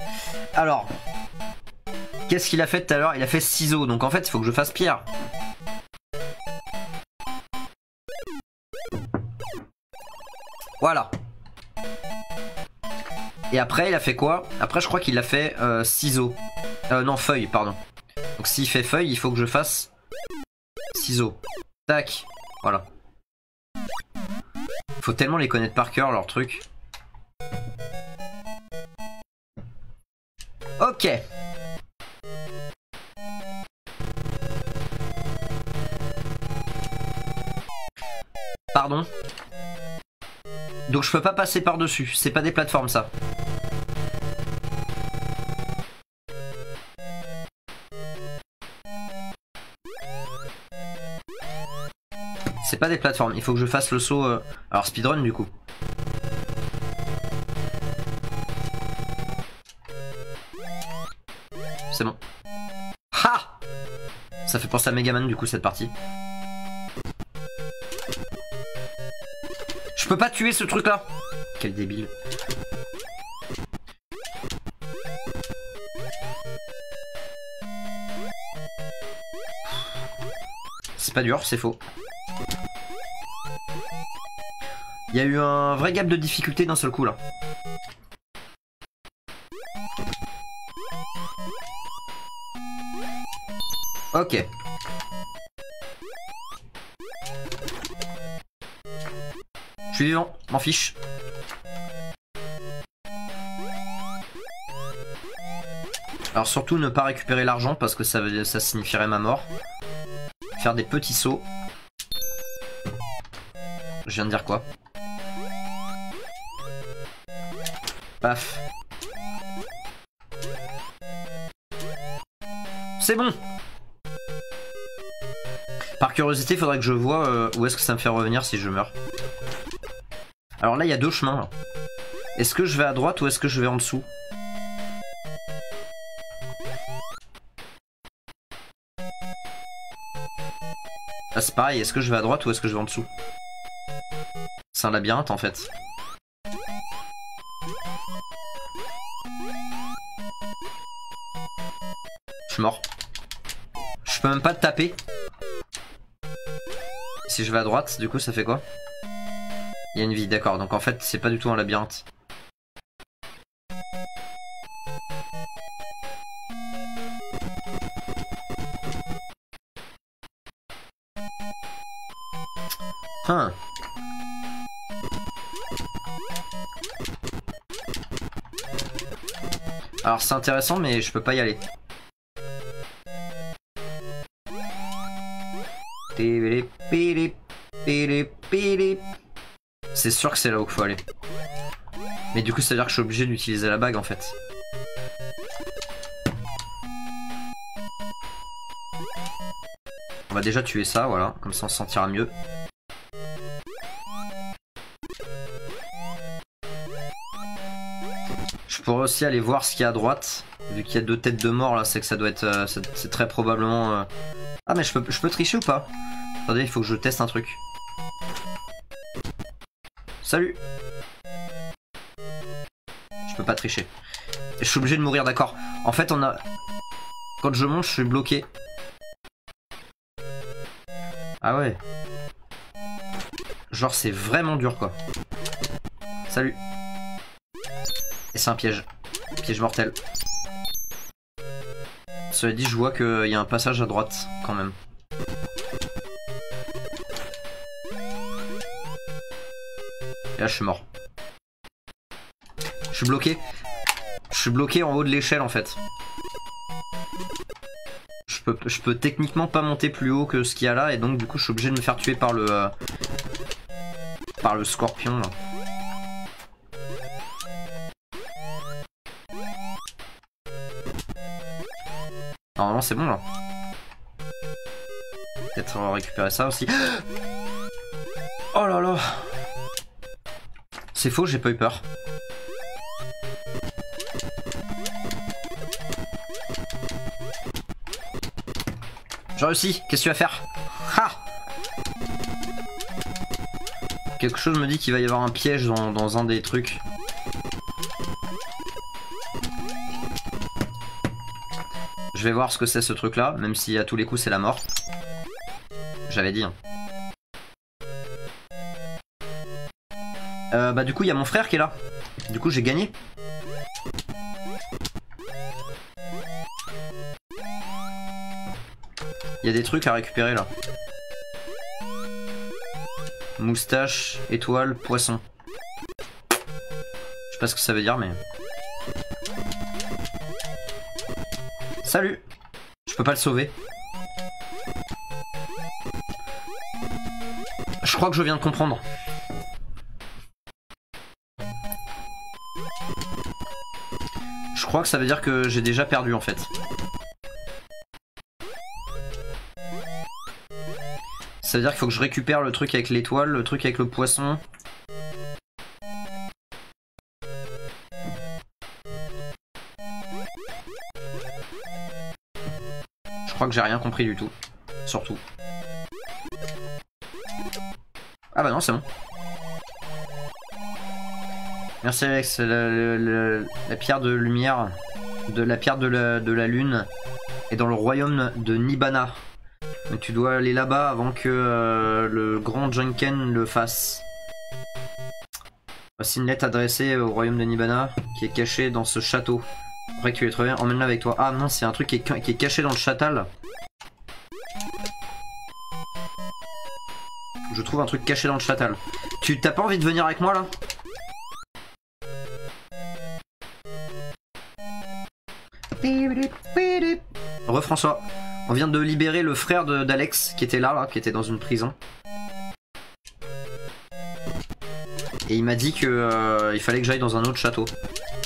Speaker 1: Alors. Qu'est-ce qu'il a fait tout à l'heure? Il a fait ciseaux. Donc en fait, il faut que je fasse pierre. Voilà. Et après, il a fait quoi? Après, je crois qu'il a fait euh, ciseaux. Euh, non, feuille, pardon. Donc s'il fait feuille, il faut que je fasse ciseaux. Tac. Voilà. Faut tellement les connaître par cœur, leur truc. Ok. Donc je peux pas passer par-dessus. C'est pas des plateformes ça. C'est pas des plateformes. Il faut que je fasse le saut... euh, Alors speedrun du coup. C'est bon. Ha Ça fait penser à Megaman du coup cette partie. Peux pas tuer ce truc là Quel débile. C'est pas dur, c'est faux. Il y a eu un vrai gap de difficulté d'un seul coup là. Ok. Suis vivant, m'en fiche. Alors surtout ne pas récupérer l'argent parce que ça, ça signifierait ma mort. Faire des petits sauts. Je viens de dire quoi? Paf. C'est bon Par curiosité, faudrait que je vois euh, où est-ce que ça me fait revenir si je meurs. Alors là, il y a deux chemins. Est-ce que je vais à droite ou est-ce que je vais en dessous? Là, c'est pareil. Est-ce que je vais à droite ou est-ce que je vais en dessous? C'est un labyrinthe en fait. Je suis mort. Je peux même pas te taper. Si je vais à droite, du coup, ça fait quoi? Il y a une vie, d'accord. Donc en fait, c'est pas du tout un labyrinthe. Hein. Alors c'est intéressant mais je peux pas y aller. C'est sûr que c'est là où il faut aller. Mais du coup ça veut dire que je suis obligé d'utiliser la bague en fait. On va déjà tuer ça, voilà, comme ça on se sentira mieux. Je pourrais aussi aller voir ce qu'il y a à droite. Vu qu'il y a deux têtes de mort là, c'est que ça doit être... euh, c'est très probablement... euh, Ah mais je peux, je peux tricher ou pas? Attendez, il faut que je teste un truc. Salut Je peux pas tricher. Je suis obligé de mourir, d'accord. En fait, on a... Quand je monte, je suis bloqué. Ah ouais. Genre, c'est vraiment dur, quoi. Salut. Et c'est un piège. Piège mortel. Cela dit, je vois qu'il y a un passage à droite, quand même. Là, je suis mort. Je suis bloqué. Je suis bloqué en haut de l'échelle, en fait. Je peux, techniquement pas monter plus haut que ce qu'il y a là, et donc du coup, je suis obligé de me faire tuer par le... euh, par le scorpion, là. Normalement, c'est bon, là. Peut-être récupérer ça aussi. Oh là là C'est faux, j'ai pas eu peur. J'ai réussi, qu'est-ce que tu vas faire? Ha Quelque chose me dit qu'il va y avoir un piège dans, un des trucs. Je vais voir ce que c'est ce truc là, même si à tous les coups c'est la mort. J'avais dit. hein. Euh, bah du coup il y a mon frère qui est là. Du coup j'ai gagné. Il y a des trucs à récupérer là. Moustache, étoile, poisson. Je sais pas ce que ça veut dire mais... Salut Je peux pas le sauver. Je crois que je viens de comprendre. Crois que ça veut dire que j'ai déjà perdu en fait. Ça veut dire qu'il faut que je récupère le truc avec l'étoile, le truc avec le poisson. Je crois que j'ai rien compris du tout. Surtout. Ah bah non, c'est bon. Merci Alex, la, pierre de lumière, de la pierre de la, lune est dans le royaume de Nibbana. Donc tu dois aller là-bas avant que euh, le grand Junken le fasse. Voici une lettre adressée au royaume de Nibbana qui est cachée dans ce château. Après que tu l'aies trouvé, emmène-la avec toi. Ah non, c'est un truc qui est, ca- qui est caché dans le châtal. Je trouve un truc caché dans le châtal. Tu t'as pas envie de venir avec moi là? François, on vient de libérer le frère d'Alex qui était là, là, qui était dans une prison. Et il m'a dit que euh, il fallait que j'aille dans un autre château,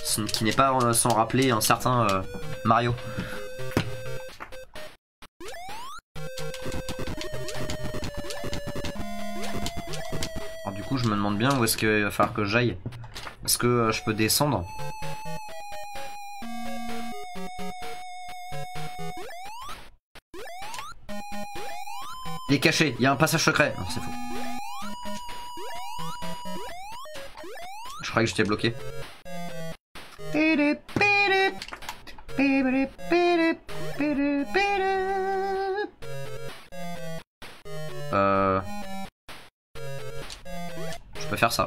Speaker 1: Ce qui n'est pas euh, sans rappeler un certain euh, Mario. Alors, du coup, je me demande bien où est-ce qu'il va falloir que j'aille. Est-ce que je peux descendre? Il est caché, il y a un passage secret. Non, c'est faux. Je croyais que j'étais bloqué. Euh... Je peux faire ça.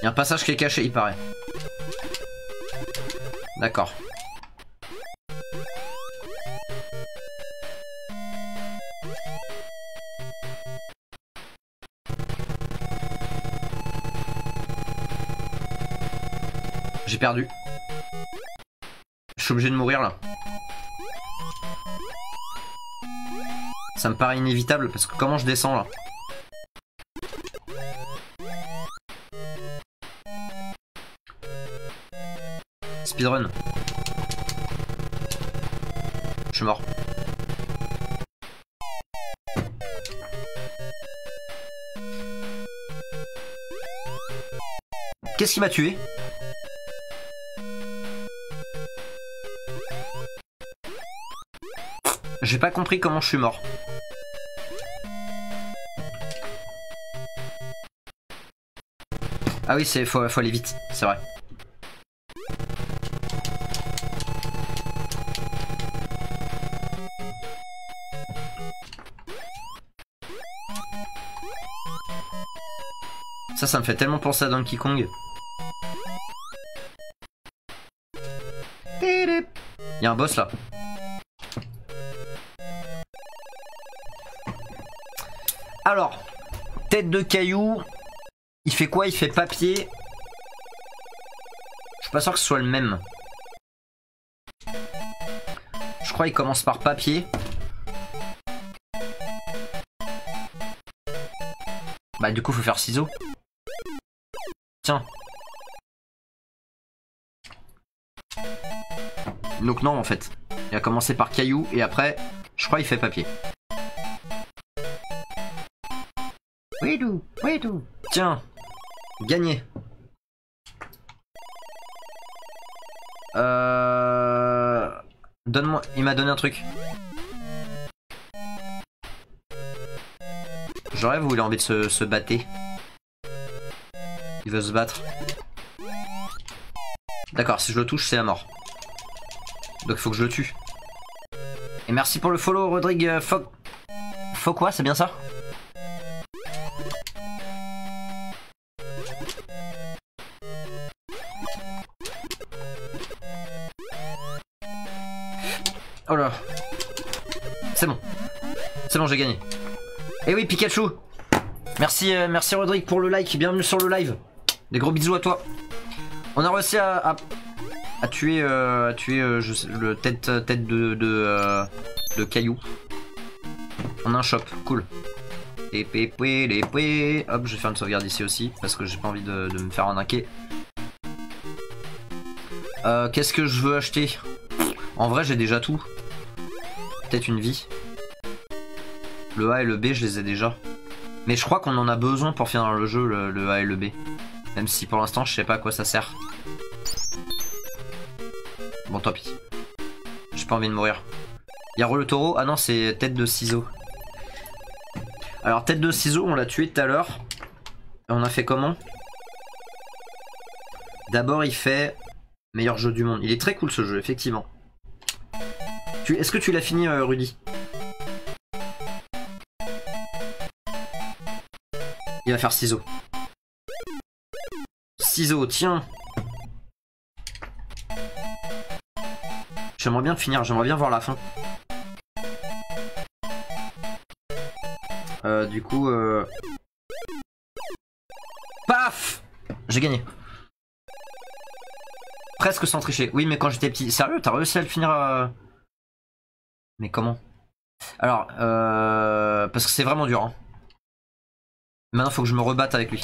Speaker 1: Il y a un passage qui est caché, il paraît. D'accord. J'ai perdu. Je suis obligé de mourir là. Ça me paraît inévitable parce que comment je descends là Speedrun. Je suis mort. Qu'est-ce qui m'a tué? J'ai pas compris comment je suis mort. Ah oui, c'est faut, faut aller vite, c'est vrai. Ça, ça me fait tellement penser à Donkey Kong. Il y a un boss là. Alors, tête de caillou. Il fait quoi? Il fait papier. Je suis pas sûr que ce soit le même. Je crois qu'il commence par papier. Bah du coup faut faire ciseaux. Tiens. Donc non en fait. Il a commencé par caillou et après, je crois il fait papier. Tiens, gagné. Euh... Donne-moi, il m'a donné un truc. Rêve où il a envie de se, se battre. Il veut se battre. D'accord, si je le touche, c'est la mort. Donc il faut que je le tue. Et merci pour le follow, Rodrigue. Faut... Faut quoi, c'est bien ça? J'ai gagné. Et oui, Pikachu Merci, euh, merci Rodrigue pour le like, bienvenue sur le live. Des gros bisous à toi. On a réussi à, à, tuer, euh, tuer euh, le tête, tête de, euh, de caillou. On a un shop, cool. Et pé, pé, les. Hop, je vais faire une sauvegarde ici aussi, parce que j'ai pas envie de, de me faire arnaquer. Euh, Qu'est-ce que je veux acheter? En vrai, j'ai déjà tout. Peut-être une vie. Le A et le B, je les ai déjà. Mais je crois qu'on en a besoin pour finir le jeu, le, A et le B. Même si pour l'instant, je sais pas à quoi ça sert. Bon, tant pis. J'ai pas envie de mourir. Il y a le taureau? Ah non, c'est tête de ciseaux. Alors, tête de ciseaux, on l'a tué tout à l'heure. On a fait comment? D'abord, il fait meilleur jeu du monde. Il est très cool ce jeu, effectivement. Est-ce que tu l'as fini, euh, Rudy? Il va faire ciseaux. Ciseaux, tiens. J'aimerais bien finir, j'aimerais bien voir la fin. Euh, du coup, euh... Paf J'ai gagné. Presque sans tricher. Oui, mais quand j'étais petit. Sérieux, t'as réussi à le finir euh... Mais comment? Alors, euh... parce que c'est vraiment dur. Hein. Maintenant, faut que je me rebatte avec lui.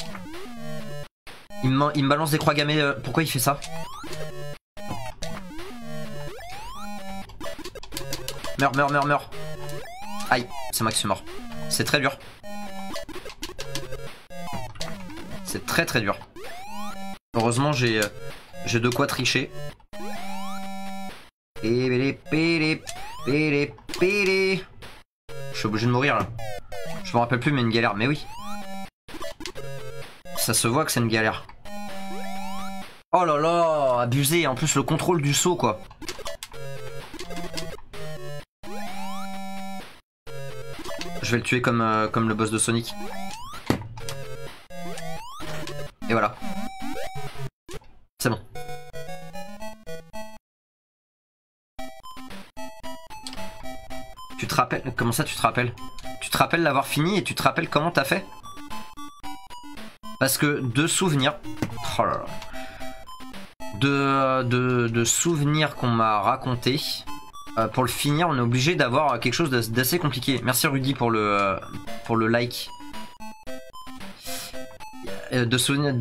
Speaker 1: Il me, il me balance des croix gammées. euh, Pourquoi il fait ça? Meurs, meurs, meurs, meurs. Aïe, c'est moi qui suis mort. C'est très dur. C'est très très dur. Heureusement, j'ai euh, j'ai de quoi tricher. Je suis obligé de mourir là. Je me rappelle plus, mais une galère. Mais oui. Ça se voit que c'est une galère. Oh là là, abusé. En plus, le contrôle du saut, quoi. Je vais le tuer comme, euh, comme le boss de Sonic. Et voilà. C'est bon. Tu te rappelles Comment ça tu te rappelles? Tu te rappelles l'avoir fini et tu te rappelles comment t'as fait? Parce que de souvenirs... Oh là là. de, de, de souvenirs qu'on m'a raconté. Euh, pour le finir, on est obligé d'avoir quelque chose d'ass- d'assez compliqué. Merci Rudy pour le, pour le like. Euh, De souvenirs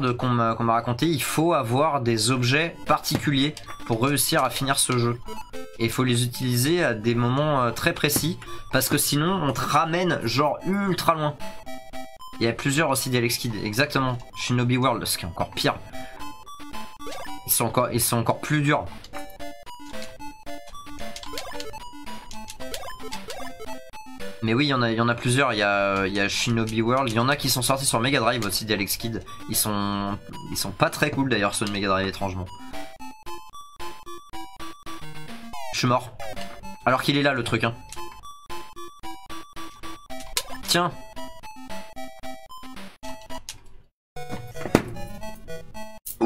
Speaker 1: de, de, qu'on m'a m'a raconté, il faut avoir des objets particuliers pour réussir à finir ce jeu. Et il faut les utiliser à des moments euh, très précis, parce que sinon on te ramène genre ultra loin. Il y a plusieurs aussi d'Alex Kidd, exactement. Shinobi World, ce qui est encore pire. Ils sont encore, ils sont encore plus durs. Mais oui, il y en a, il y en a plusieurs. Il y a, il y a Shinobi World. Il y en a qui sont sortis sur Mega Drive aussi d'Alex Kidd. Ils sont, ils sont pas très cool d'ailleurs ceux de Mega Drive étrangement. Je suis mort. Alors qu'il est là le truc hein. Tiens.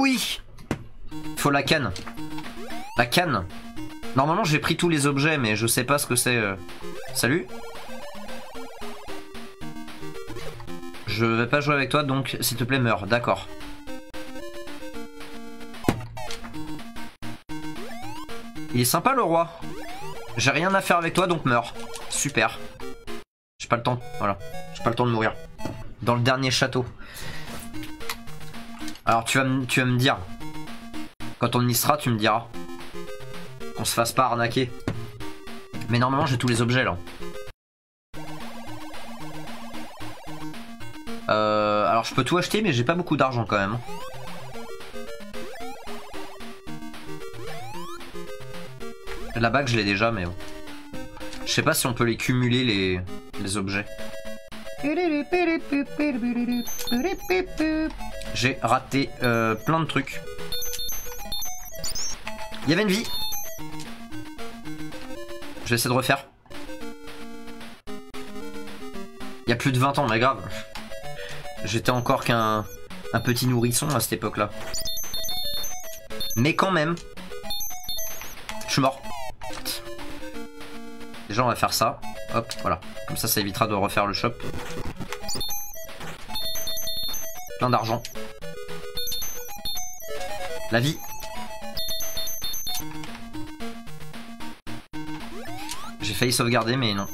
Speaker 1: Oui. Faut la canne. La canne. Normalement j'ai pris tous les objets mais je sais pas ce que c'est. euh. Salut. Je vais pas jouer avec toi donc s'il te plaît meurs. D'accord. Il est sympa le roi. J'ai rien à faire avec toi donc meurs. Super. J'ai pas le temps. Voilà. J'ai pas le temps de mourir. Dans le dernier château. Alors tu vas, me- tu vas me dire. Quand on y sera, tu me diras. Qu'on se fasse pas arnaquer. Mais normalement j'ai tous les objets là. Euh, alors je peux tout acheter mais j'ai pas beaucoup d'argent quand même. La bague je l'ai déjà mais bon. Je sais pas si on peut les cumuler les, les objets. J'ai raté euh, plein de trucs. Il y avait une vie. Je vais essayer de refaire. Il y a plus de 20 ans, mais grave. J'étais encore qu'un un petit nourrisson à cette époque-là. Mais quand même. Je suis mort. Déjà, on va faire ça. Hop, voilà. Comme ça, ça évitera de refaire le shop. Plein d'argent. La vie. J'ai failli sauvegarder, mais non.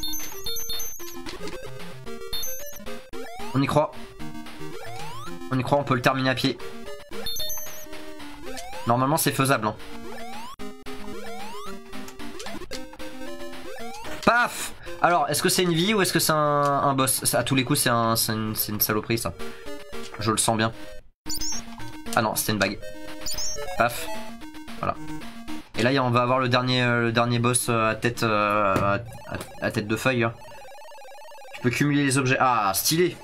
Speaker 1: On y croit. On y croit, on peut le terminer à pied. Normalement, c'est faisable. hein. Alors, est-ce que c'est une vie ou est-ce que c'est un, boss Ça, À tous les coups, c'est un, une, une saloperie, ça. Je le sens bien. Ah non, c'était une bague. Paf. Voilà. Et là, on va avoir le dernier, euh, le dernier boss euh, à tête, euh, à, tête de feuille. hein. Tu peux cumuler les objets. Ah, stylé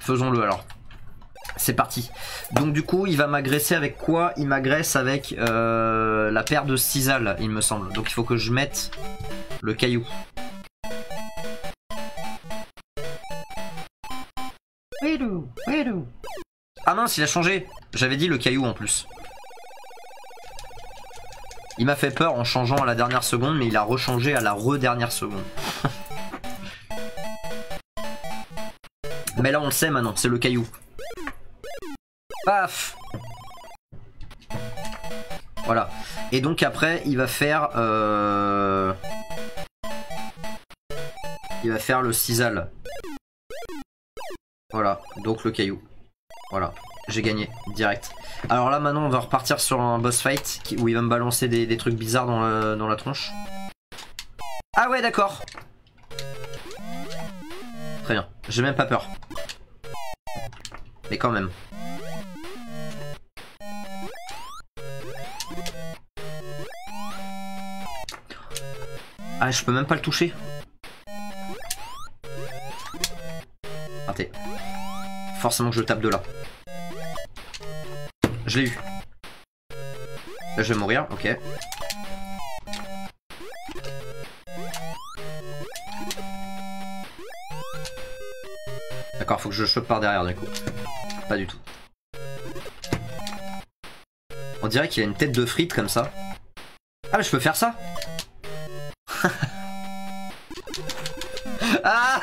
Speaker 1: Faisons-le alors. C'est parti. Donc du coup, il va m'agresser avec quoi? Il m'agresse avec la paire de sisal, il me semble. Donc il faut que je mette le caillou. Ah mince, il a changé. J'avais dit le caillou en plus. Il m'a fait peur en changeant à la dernière seconde, mais il a rechangé à la re-dernière seconde. mais là, on le sait maintenant, c'est le caillou. Paf Voilà. Et donc après, il va faire... euh, Il va faire le sisal. Voilà, donc le caillou. Voilà, j'ai gagné, direct. Alors là maintenant on va repartir sur un boss fight où il va me balancer des, des trucs bizarres dans, le- dans la tronche. Ah ouais d'accord. Très bien, j'ai même pas peur. Mais quand même. Ah je peux même pas le toucher. Forcément que je tape de là. Je l'ai eu. Là, je vais mourir, ok. D'accord, faut que je chope par derrière d'un coup. Pas du tout. On dirait qu'il a une tête de frite comme ça. Ah, mais je peux faire ça Ah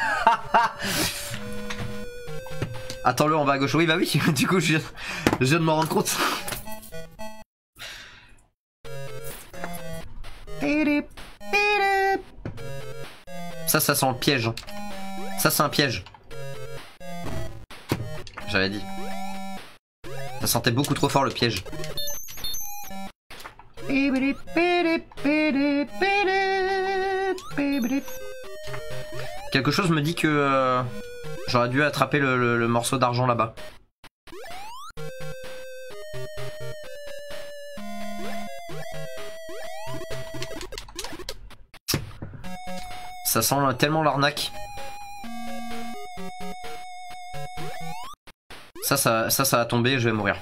Speaker 1: Attends-le, on va à gauche. Oui, bah oui, du coup, je viens, Je viens de m'en rendre compte. Ça, ça sent le piège. hein. Ça, c'est un piège. J'avais dit. Ça sentait beaucoup trop fort le piège. Quelque chose me dit que euh, j'aurais dû attraper le, morceau d'argent là-bas. Ça sent tellement l'arnaque. Ça, ça, ça, ça va tomber, je vais mourir.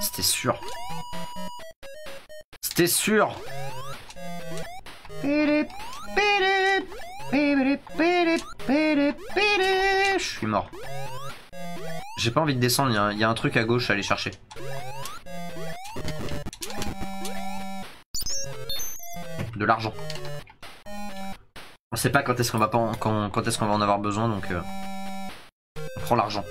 Speaker 1: C'était sûr. C'était sûr. Je suis mort. J'ai pas envie de descendre, il y a un- truc à gauche à aller chercher. De l'argent. On sait pas quand est-ce qu'on va en- quand, est-ce va en avoir besoin donc euh, on prend l'argent.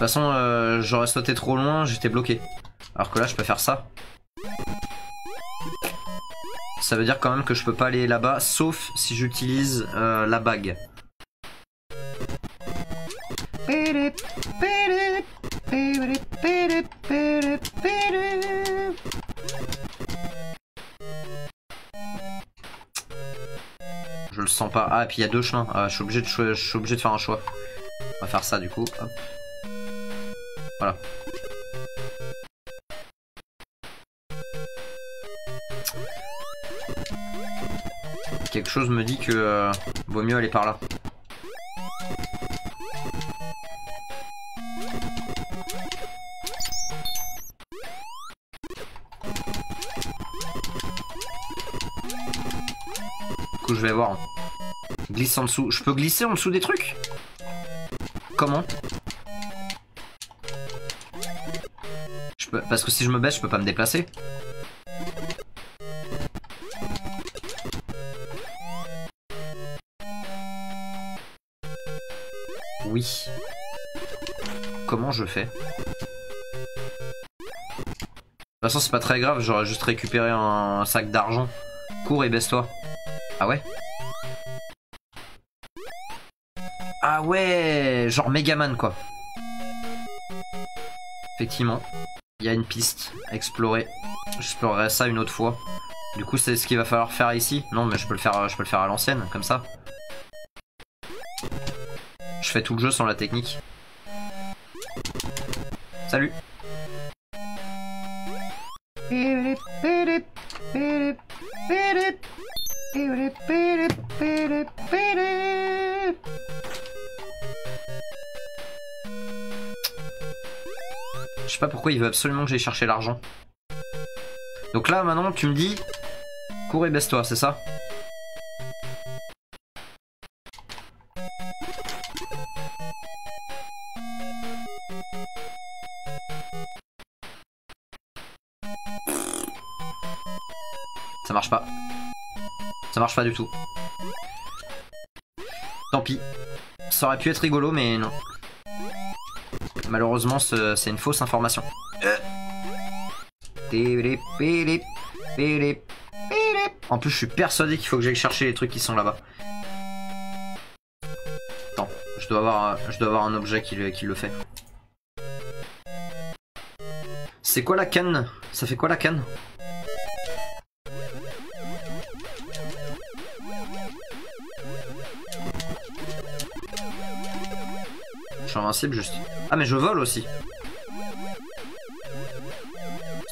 Speaker 1: Toute façon, euh, j'aurais sauté trop loin, j'étais bloqué. Alors que là, je peux faire ça. Ça veut dire quand même que je peux pas aller là-bas, sauf si j'utilise euh, la bague. Je le sens pas. Ah, et puis il y a deux chemins. Ah, je suis obligé de obligé de faire un choix. On va faire ça du coup. Hop. Quelque chose me dit que euh, vaut mieux aller par là. Du coup, je vais voir. Glisse en dessous. Je peux glisser en dessous des trucs? Comment? Parce que si je me baisse, je peux pas me déplacer. Oui. Comment je fais? De toute façon, c'est pas très grave, j'aurais juste récupéré un sac d'argent. Cours et baisse-toi. Ah ouais? Ah ouais Genre Megaman quoi. Effectivement, il y a une piste à explorer. J'explorerai ça une autre fois. Du coup, c'est ce qu'il va falloir faire ici. Non, mais je peux le faire, je peux le faire à l'ancienne, comme ça. Je fais tout le jeu sans la technique. Salut. Je sais pas pourquoi il veut absolument que j'aille chercher l'argent. Donc là, maintenant, tu me dis... Cours et baisse-toi, c'est ça? Ça marche pas. Ça marche pas du tout. Tant pis. Ça aurait pu être rigolo, mais non. Malheureusement, ce- c'est une fausse information. Euh. En plus, je suis persuadé qu'il faut que j'aille chercher les trucs qui sont là-bas. Attends, je dois avoir, un objet qui, qui le fait. C'est quoi la canne? Ça fait quoi la canne? Je suis invincible juste. Ah mais je vole aussi.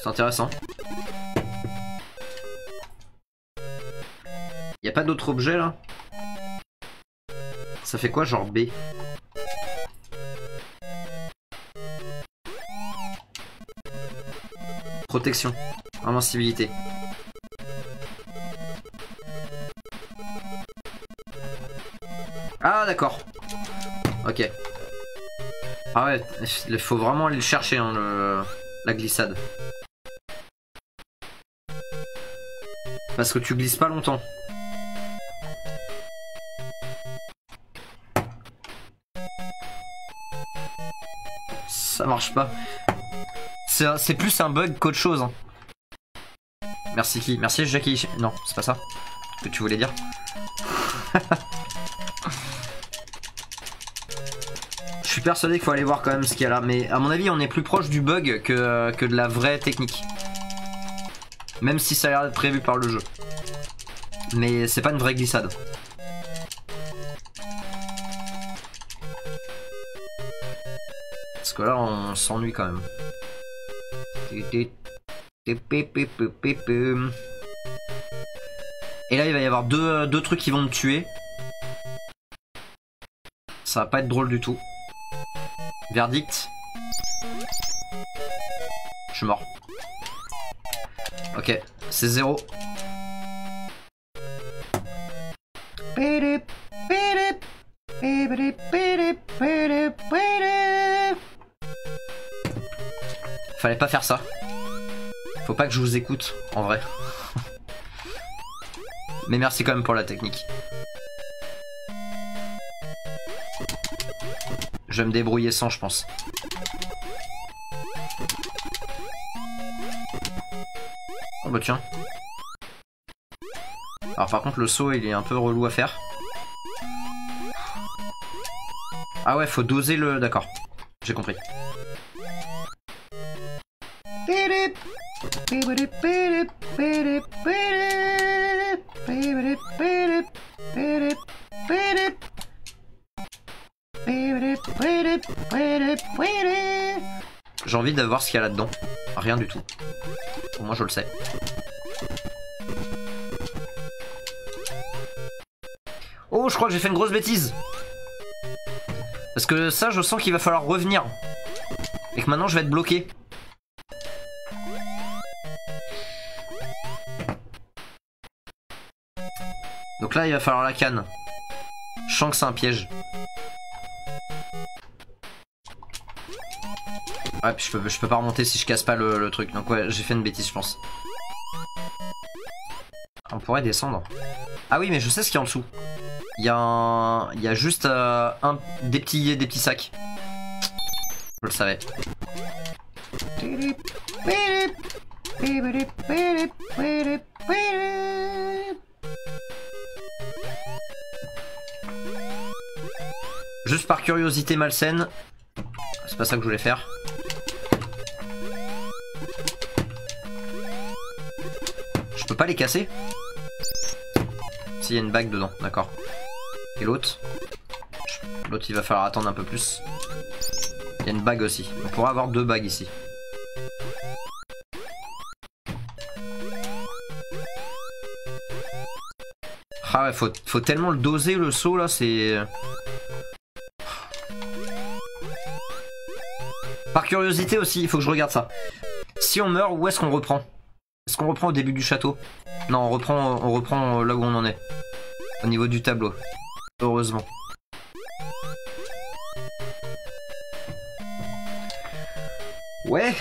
Speaker 1: C'est intéressant. Y a pas d'autre objet là? Ça fait quoi genre B? Protection. Invincibilité. Ah d'accord. Ok. Ah ouais, il faut vraiment aller le chercher, hein, le... la glissade. Parce que tu glisses pas longtemps. Ça marche pas. C'est plus un bug qu'autre chose. hein. Merci qui? Merci Jackie. Non, c'est pas ça que tu voulais dire. Je suis persuadé qu'il faut aller voir quand même ce qu'il y a là. Mais à mon avis, on est plus proche du bug que, que de la vraie technique. Même si ça a l'air prévu par le jeu. Mais c'est pas une vraie glissade. Parce que là, on s'ennuie quand même. Et là, il va y avoir deux, deux trucs qui vont me tuer. Ça va pas être drôle du tout. Verdict. Je suis mort. Ok, c'est zéro. Fallait pas faire ça. Faut pas que je vous écoute, en vrai. Mais merci quand même pour la technique. Je vais me débrouiller sans, je pense. Oh bah tiens. Alors par contre le saut il est un peu relou à faire. Ah ouais faut doser le... D'accord. J'ai compris. De voir ce qu'il y a là-dedans. Rien du tout. Au moins je le sais. Oh, je crois que j'ai fait une grosse bêtise. Parce que ça, je sens qu'il va falloir revenir. Et que maintenant, je vais être bloqué. Donc là, il va falloir la canne. Je sens que c'est un piège. Ouais, puis je peux, pas remonter si je casse pas le, le truc. Donc ouais, j'ai fait une bêtise, je pense. On pourrait descendre. Ah oui, mais je sais ce qu'il y a en dessous. Il y a un... Il y a juste euh, un... des, petits, des petits sacs. Je le savais. Juste par curiosité malsaine. C'est pas ça que je voulais faire. Pas les casser S'il y a une bague dedans, d'accord. Et l'autre L'autre il va falloir attendre un peu plus. Il y a une bague aussi. On pourra avoir deux bagues ici. Ah ouais, faut, faut tellement le doser le saut là, c'est... Par curiosité aussi, il faut que je regarde ça. Si on meurt, où est-ce qu'on reprend? Est-ce qu'on reprend au début du château Non, on reprend, on reprend là où on en est. Au niveau du tableau. Heureusement. Ouais.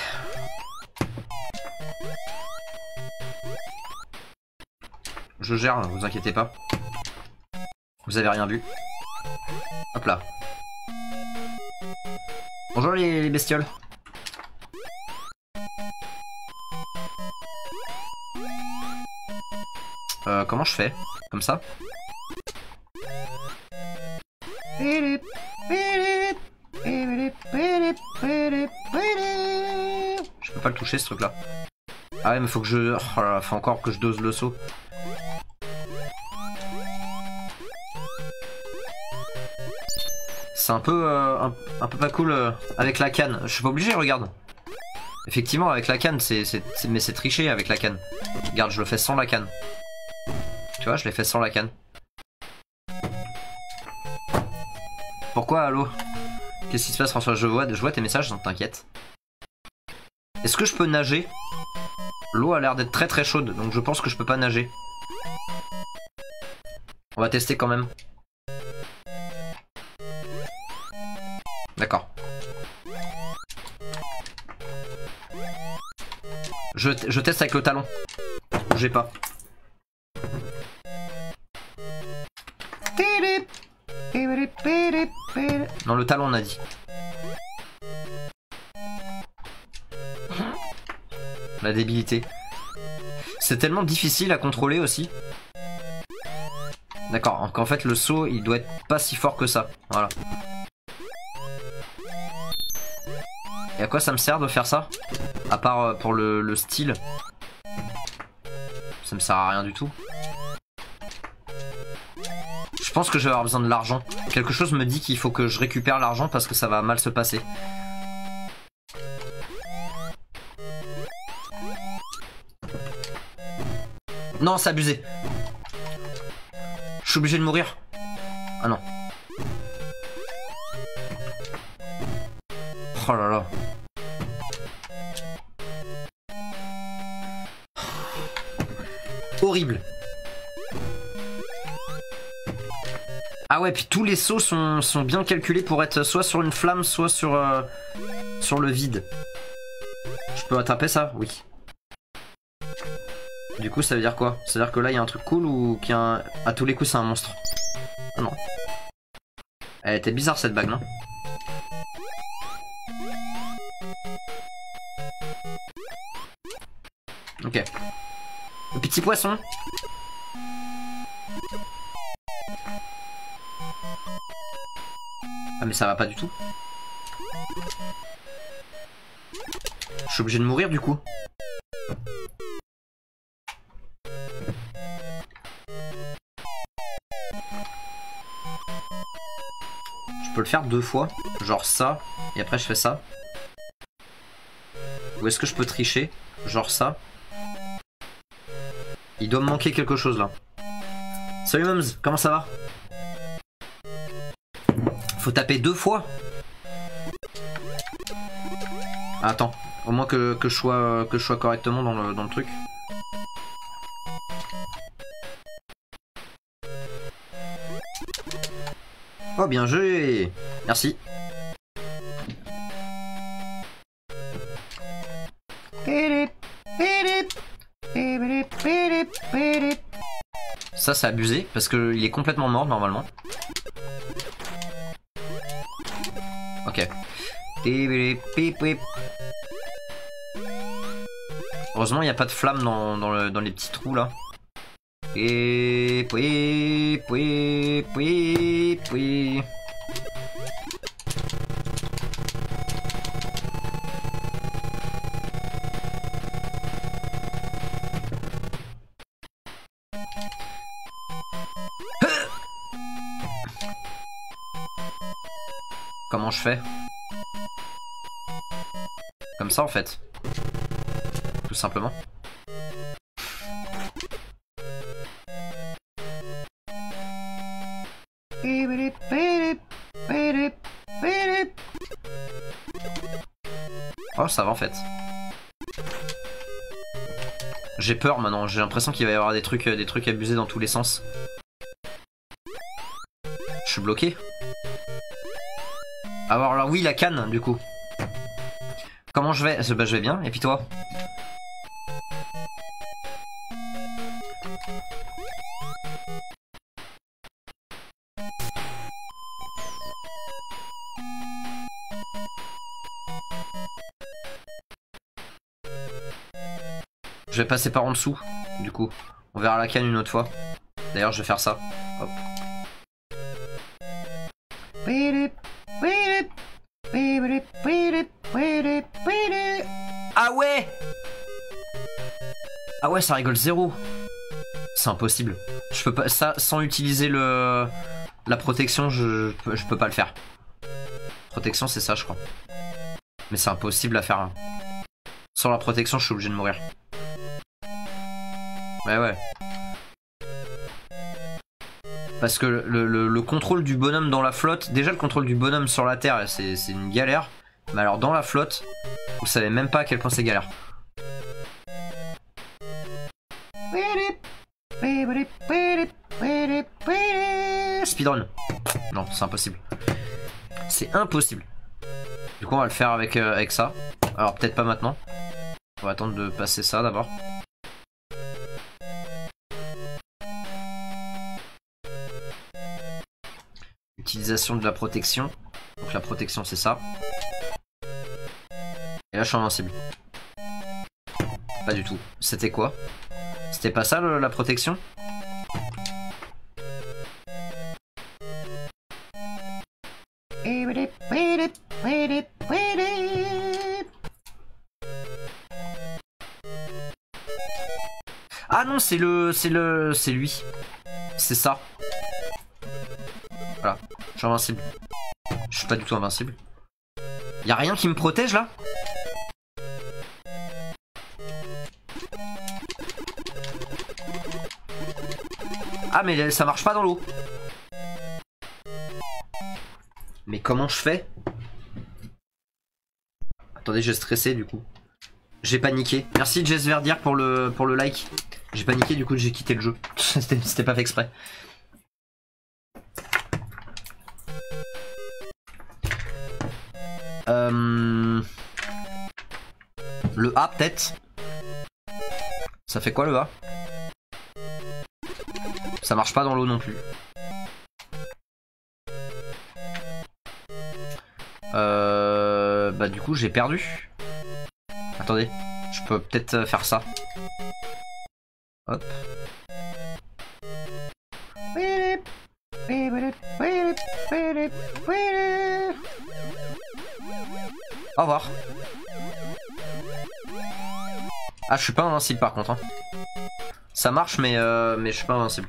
Speaker 1: Je gère, vous inquiétez pas. Vous avez rien vu. Hop là. Bonjour les bestioles. Euh, comment je fais Comme ça Je peux pas le toucher ce truc là. Ah ouais mais faut que je... Oh là faut encore que je dose le saut. C'est un peu euh, un, peu pas cool euh, avec la canne. Je suis pas obligé, regarde. Effectivement, avec la canne, c'est- mais c'est triché avec la canne. Regarde, je le fais sans la canne. Tu vois, je l'ai fait sans la canne. Pourquoi allô? Qu'est-ce qui se passe François? Je vois, je vois tes messages, hein, t'inquiète. Est-ce que je peux nager? L'eau a l'air d'être très très chaude, donc je pense que je peux pas nager. On va tester quand même. D'accord. Je, je teste avec le talon. Bougez pas. Non, le talon, on a dit. La débilité. C'est tellement difficile à contrôler aussi. D'accord, donc en fait le saut il doit être pas si fort que ça. Voilà. Et à quoi ça me sert de faire ça? À part euh, pour le style. Ça me sert à rien du tout. Je pense que je vais avoir besoin de l'argent. Quelque chose me dit qu'il faut que je récupère l'argent parce que ça va mal se passer. Non, c'est abusé. Je suis obligé de mourir. Ah non. Oh là là. Horrible. Ah ouais, puis tous les sauts sont, bien calculés pour être soit sur une flamme, soit sur, euh, sur le vide. Je peux attraper ça? Oui. Du coup, ça veut dire quoi? Ça veut dire que là, il y a un truc cool ou qu'il y a un... À tous les coups, c'est un monstre? Ah non. Elle était bizarre, cette bague, non? Ok. Le petit poisson. Ah mais ça va pas du tout. Je suis obligé de mourir du coup. Je peux le faire deux fois, genre ça, et après je fais ça. Ou est-ce que je peux tricher, genre ça Il doit me manquer quelque chose là. Salut Mums, comment ça va? Faut taper deux fois Attends, au moins que, que, je, sois, que je sois correctement dans le, dans le truc. Oh bien joué Merci. Ça c'est abusé parce qu'il est complètement mort normalement. Heureusement il n'y a pas de flamme dans, dans, le- dans les petits trous là. Comment je fais? Ça en fait. Tout simplement. Oh, ça va en fait. J'ai peur maintenant, j'ai l'impression qu'il va y avoir des trucs, des trucs abusés dans tous les sens. Je suis bloqué. Alors oui, la canne, du coup. Comment je vais Bah, je vais bien, et puis toi Je vais passer par en dessous, du coup. On verra la canne une autre fois. D'ailleurs, je vais faire ça. Ouais, ça rigole zéro. C'est impossible. Je peux pas ça sans utiliser le la protection, je je peux, pas le faire. Protection, c'est ça, je crois. Mais c'est impossible à faire. hein. Sans la protection, je suis obligé de mourir. Ouais, ouais. Parce que le, le- le contrôle du bonhomme dans la flotte, déjà le contrôle du bonhomme sur la terre, c'est une galère. Mais alors dans la flotte, vous savez même pas à quel point c'est galère. Non, c'est impossible. C'est impossible. Du coup, on va le faire avec, euh, avec ça. Alors, peut-être pas maintenant. On va attendre de passer ça d'abord. Utilisation de la protection. Donc la protection c'est ça. Et là je suis invincible. Pas du tout. C'était quoi? C'était pas ça la protection? C'est le, c'est le, c'est lui. C'est ça. Voilà, je suis invincible. Je suis pas du tout invincible. Y a rien qui me protège là? Ah mais ça marche pas dans l'eau. Mais comment je fais? Attendez, j'ai stressé du coup. J'ai paniqué. Merci Jess Verdier pour le, pour le like. J'ai paniqué, du coup j'ai quitté le jeu. C'était pas fait exprès. Euh... Le A peut-être? Ça fait quoi le A? Ça marche pas dans l'eau non plus. Euh... Bah du coup j'ai perdu. Attendez, je peux peut-être euh, faire ça. Hop. Au revoir. Ah, je suis pas invincible par contre. hein. Ça marche, mais, euh, mais je suis pas invincible.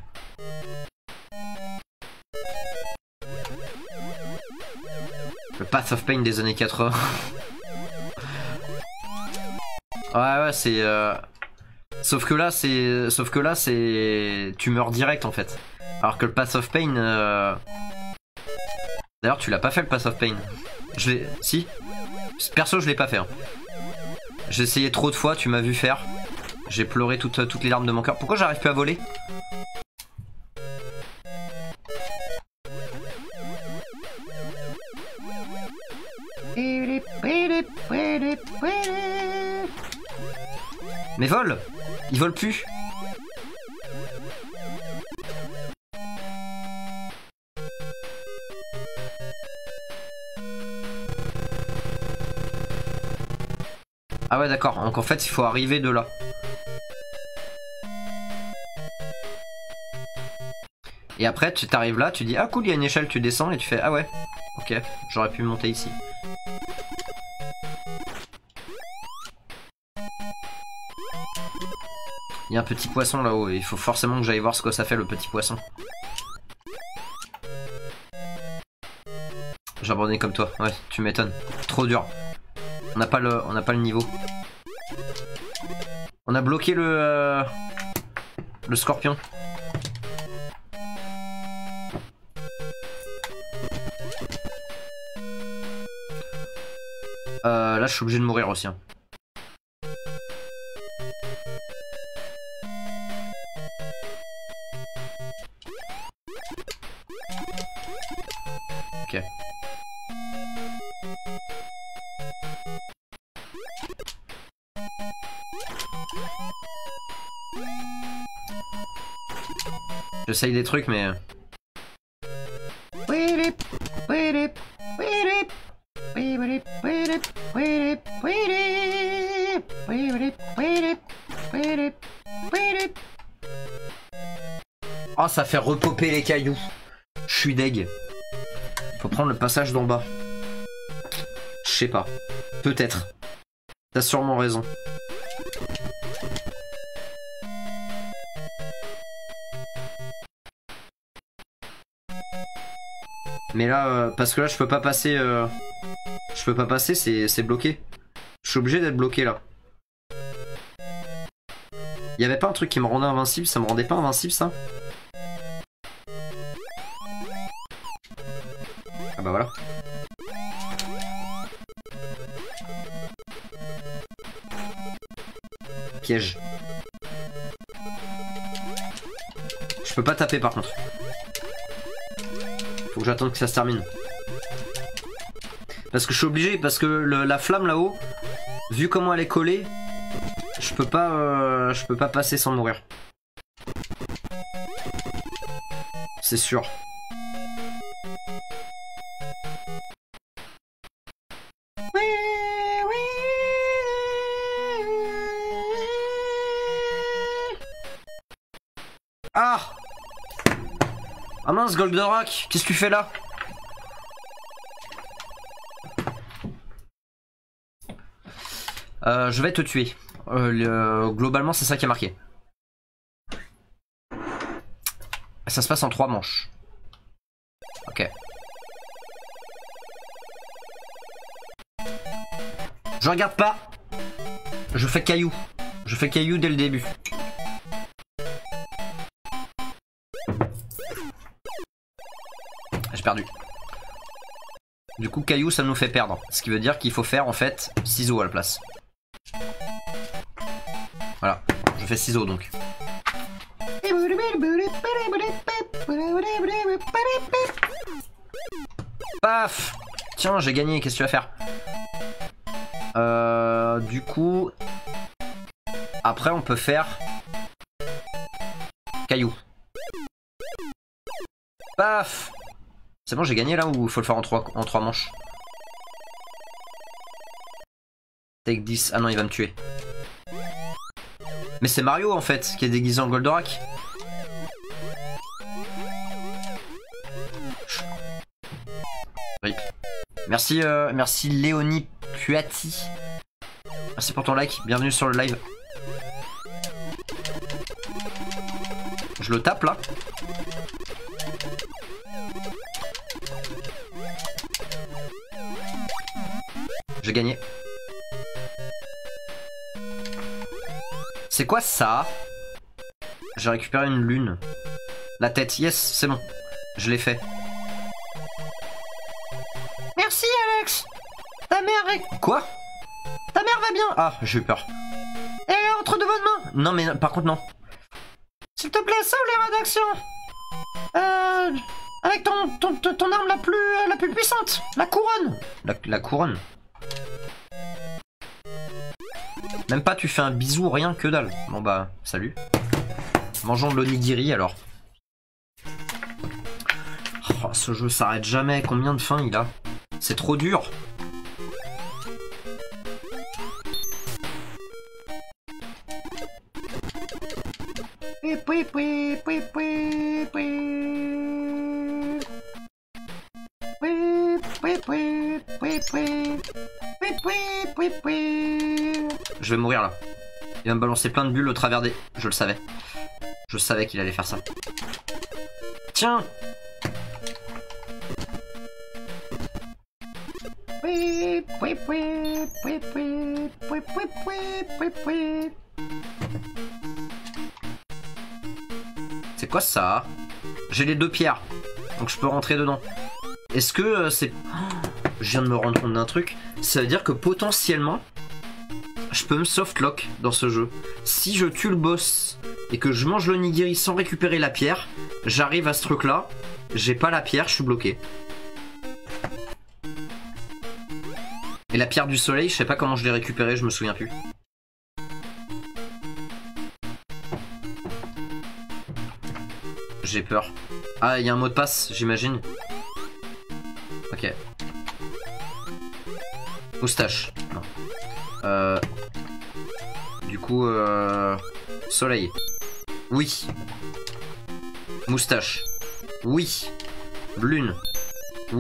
Speaker 1: Le Path of Pain des années 80. ouais, ouais, c'est. euh, Sauf que là, c'est. Sauf que là, c'est. Tu meurs direct en fait. Alors que le Path of Pain. euh, D'ailleurs, tu l'as pas fait le Path of Pain. Je l'ai. Si Perso, je l'ai pas fait. hein. J'ai essayé trop de fois, tu m'as vu faire. J'ai pleuré toutes, toutes les larmes de mon cœur. Pourquoi j'arrive plus à voler? Mais vole Il vole plus Ah ouais d'accord, donc en fait il faut arriver de là. Et après tu t'arrives là, tu dis ah cool il y a une échelle, tu descends et tu fais ah ouais, ok, j'aurais pu monter ici. Un petit poisson là-haut il faut forcément que j'aille voir ce que ça fait le petit poisson. J'ai abandonné comme toi, ouais, tu m'étonnes. Trop dur. On n'a pas le, on n'a pas le niveau. On a bloqué le, euh, le scorpion. Euh, là, je suis obligé de mourir aussi. hein. J'essaye des trucs, mais. Oh, ça fait repoper les cailloux. Je suis deg. Faut prendre le passage d'en bas. Je sais pas. Peut-être. T'as sûrement raison. Mais là, euh, parce que là, je peux pas passer. euh, Je peux pas passer, c'est bloqué. Je suis obligé d'être bloqué là. Y avait pas un truc qui me rendait invincible Ça me rendait pas invincible ça Ah bah voilà. Piège. Je peux pas taper par contre. Faut que que ça se termine. Parce que je suis obligé, parce que la flamme là-haut, vu comment elle est collée, Je peux pas, euh, je peux pas passer sans mourir. C'est sûr. Mince, Goldorak, qu'est-ce que tu fais là? Euh, je vais te tuer. Euh, le- globalement, c'est ça qui est marqué. Ça se passe en trois manches. Ok. Je regarde pas. Je fais caillou. Je fais caillou dès le début. Du coup, caillou, ça nous fait perdre. Ce qui veut dire qu'il faut faire en fait ciseaux à la place. Voilà, je fais ciseaux donc. Paf Tiens, j'ai gagné, qu'est-ce que tu vas faire Euh... Du coup... Après, on peut faire... Caillou. Paf C'est bon, j'ai gagné là ou faut le faire en trois, en trois manches Take 10. Ah non, il va me tuer. Mais c'est Mario en fait qui est déguisé en Goldorak. Merci, euh, merci Léonie Puati. Merci pour ton like. Bienvenue sur le live. Je le tape là. J'ai gagné. C'est quoi ça? J'ai récupéré une lune. La tête, yes, c'est bon. Je l'ai fait. Merci Alex Ta mère est... Quoi? Ta mère va bien Ah, j'ai eu peur. Elle est entre de bonnes mains Non mais par contre non. S'il te plaît, sauve les rédactions Euh... Avec ton, ton, ton, arme la plus, la plus puissante La couronne la couronne? Même pas tu fais un bisou, rien que dalle. Bon bah, salut. Mangeons de l'onigiri alors. Oh, ce jeu s'arrête jamais. Combien de fins il a? C'est trop dur. Je vais mourir là. Il va me balancer plein de bulles au travers des... Je le savais. Je savais qu'il allait faire ça. Tiens C'est quoi ça? J'ai les deux pierres. Donc je peux rentrer dedans. Est-ce que euh, c'est... Je viens de me rendre compte d'un truc. Ça veut dire que potentiellement, je peux me softlock dans ce jeu. Si je tue le boss et que je mange le nigiri sans récupérer la pierre, j'arrive à ce truc là, j'ai pas la pierre, je suis bloqué. Et la pierre du soleil, je sais pas comment je l'ai récupérée, je me souviens plus. J'ai peur. Ah, il y a un mot de passe, j'imagine. Ok. Moustache. Non. Euh... Euh... Soleil. Oui. Moustache. Oui. Lune.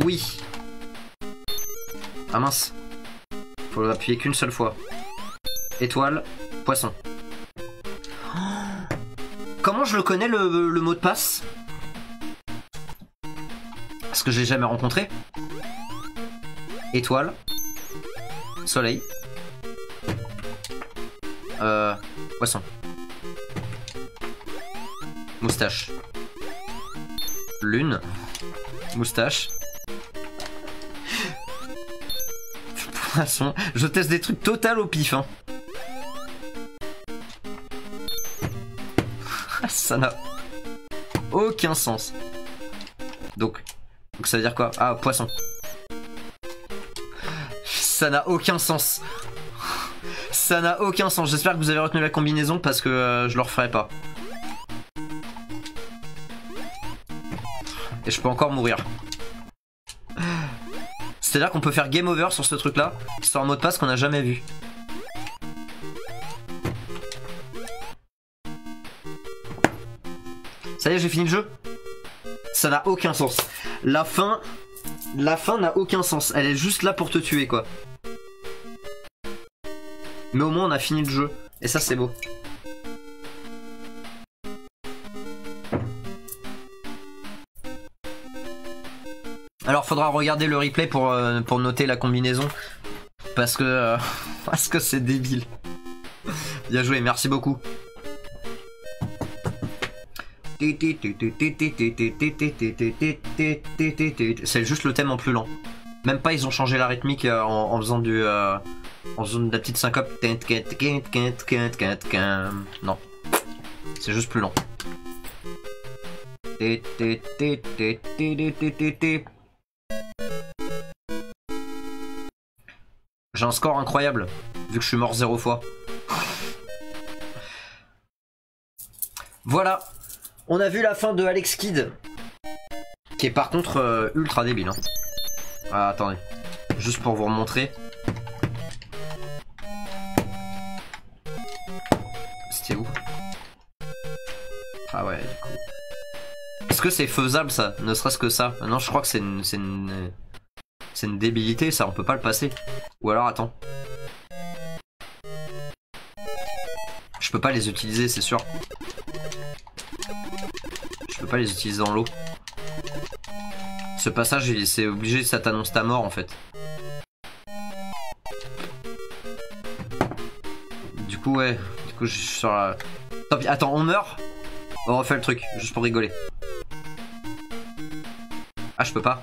Speaker 1: Oui. Ah mince. Faut l'appuyer qu'une seule fois. Étoile. Poisson. Comment je le connais le, mot de passe? Parce que j'ai jamais rencontré. Étoile. Soleil. Euh, poisson. Moustache. Lune. Moustache. Poisson. Je teste des trucs total au pif. Hein. Ça n'a aucun sens. Donc, donc ça veut dire quoi? Ah, poisson. Ça n'a aucun sens. Ça n'a aucun sens. J'espère que vous avez retenu la combinaison parce que euh, je le referai pas. Et je peux encore mourir. C'est-à-dire qu'on peut faire game over sur ce truc-là. C'est un mot de passe qu'on n'a jamais vu. Ça y est, j'ai fini le jeu Ça n'a aucun sens. La fin... La fin n'a aucun sens. Elle est juste là pour te tuer, quoi. Mais au moins, on a fini le jeu. Et ça, c'est beau. Alors, faudra regarder le replay pour, euh, pour noter la combinaison. Parce que... euh, parce que c'est débile. Bien joué, merci beaucoup. C'est juste le thème en plus lent. Même pas, ils ont changé la rythmique euh, en, en faisant du... euh, en faisant de la petite syncope. Non. C'est juste plus lent. J'ai un score incroyable, vu que je suis mort zéro fois. Voilà, on a vu la fin de Alex Kidd, qui est par contre euh, ultra débile. hein. Ah, attendez, juste pour vous remontrer. Ah ouais, du coup. Est-ce que c'est faisable ça? Ne serait-ce que ça Non, je crois que c'est une, c'est une, une débilité, ça, on peut pas le passer. Ou alors, attends. Je peux pas les utiliser, c'est sûr. Je peux pas les utiliser dans l'eau. Ce passage, c'est obligé, ça t'annonce ta mort en fait. Du coup, ouais. Du coup, je suis sur la... Attends, on meurt? On refait le truc, juste pour rigoler. Ah, je peux pas.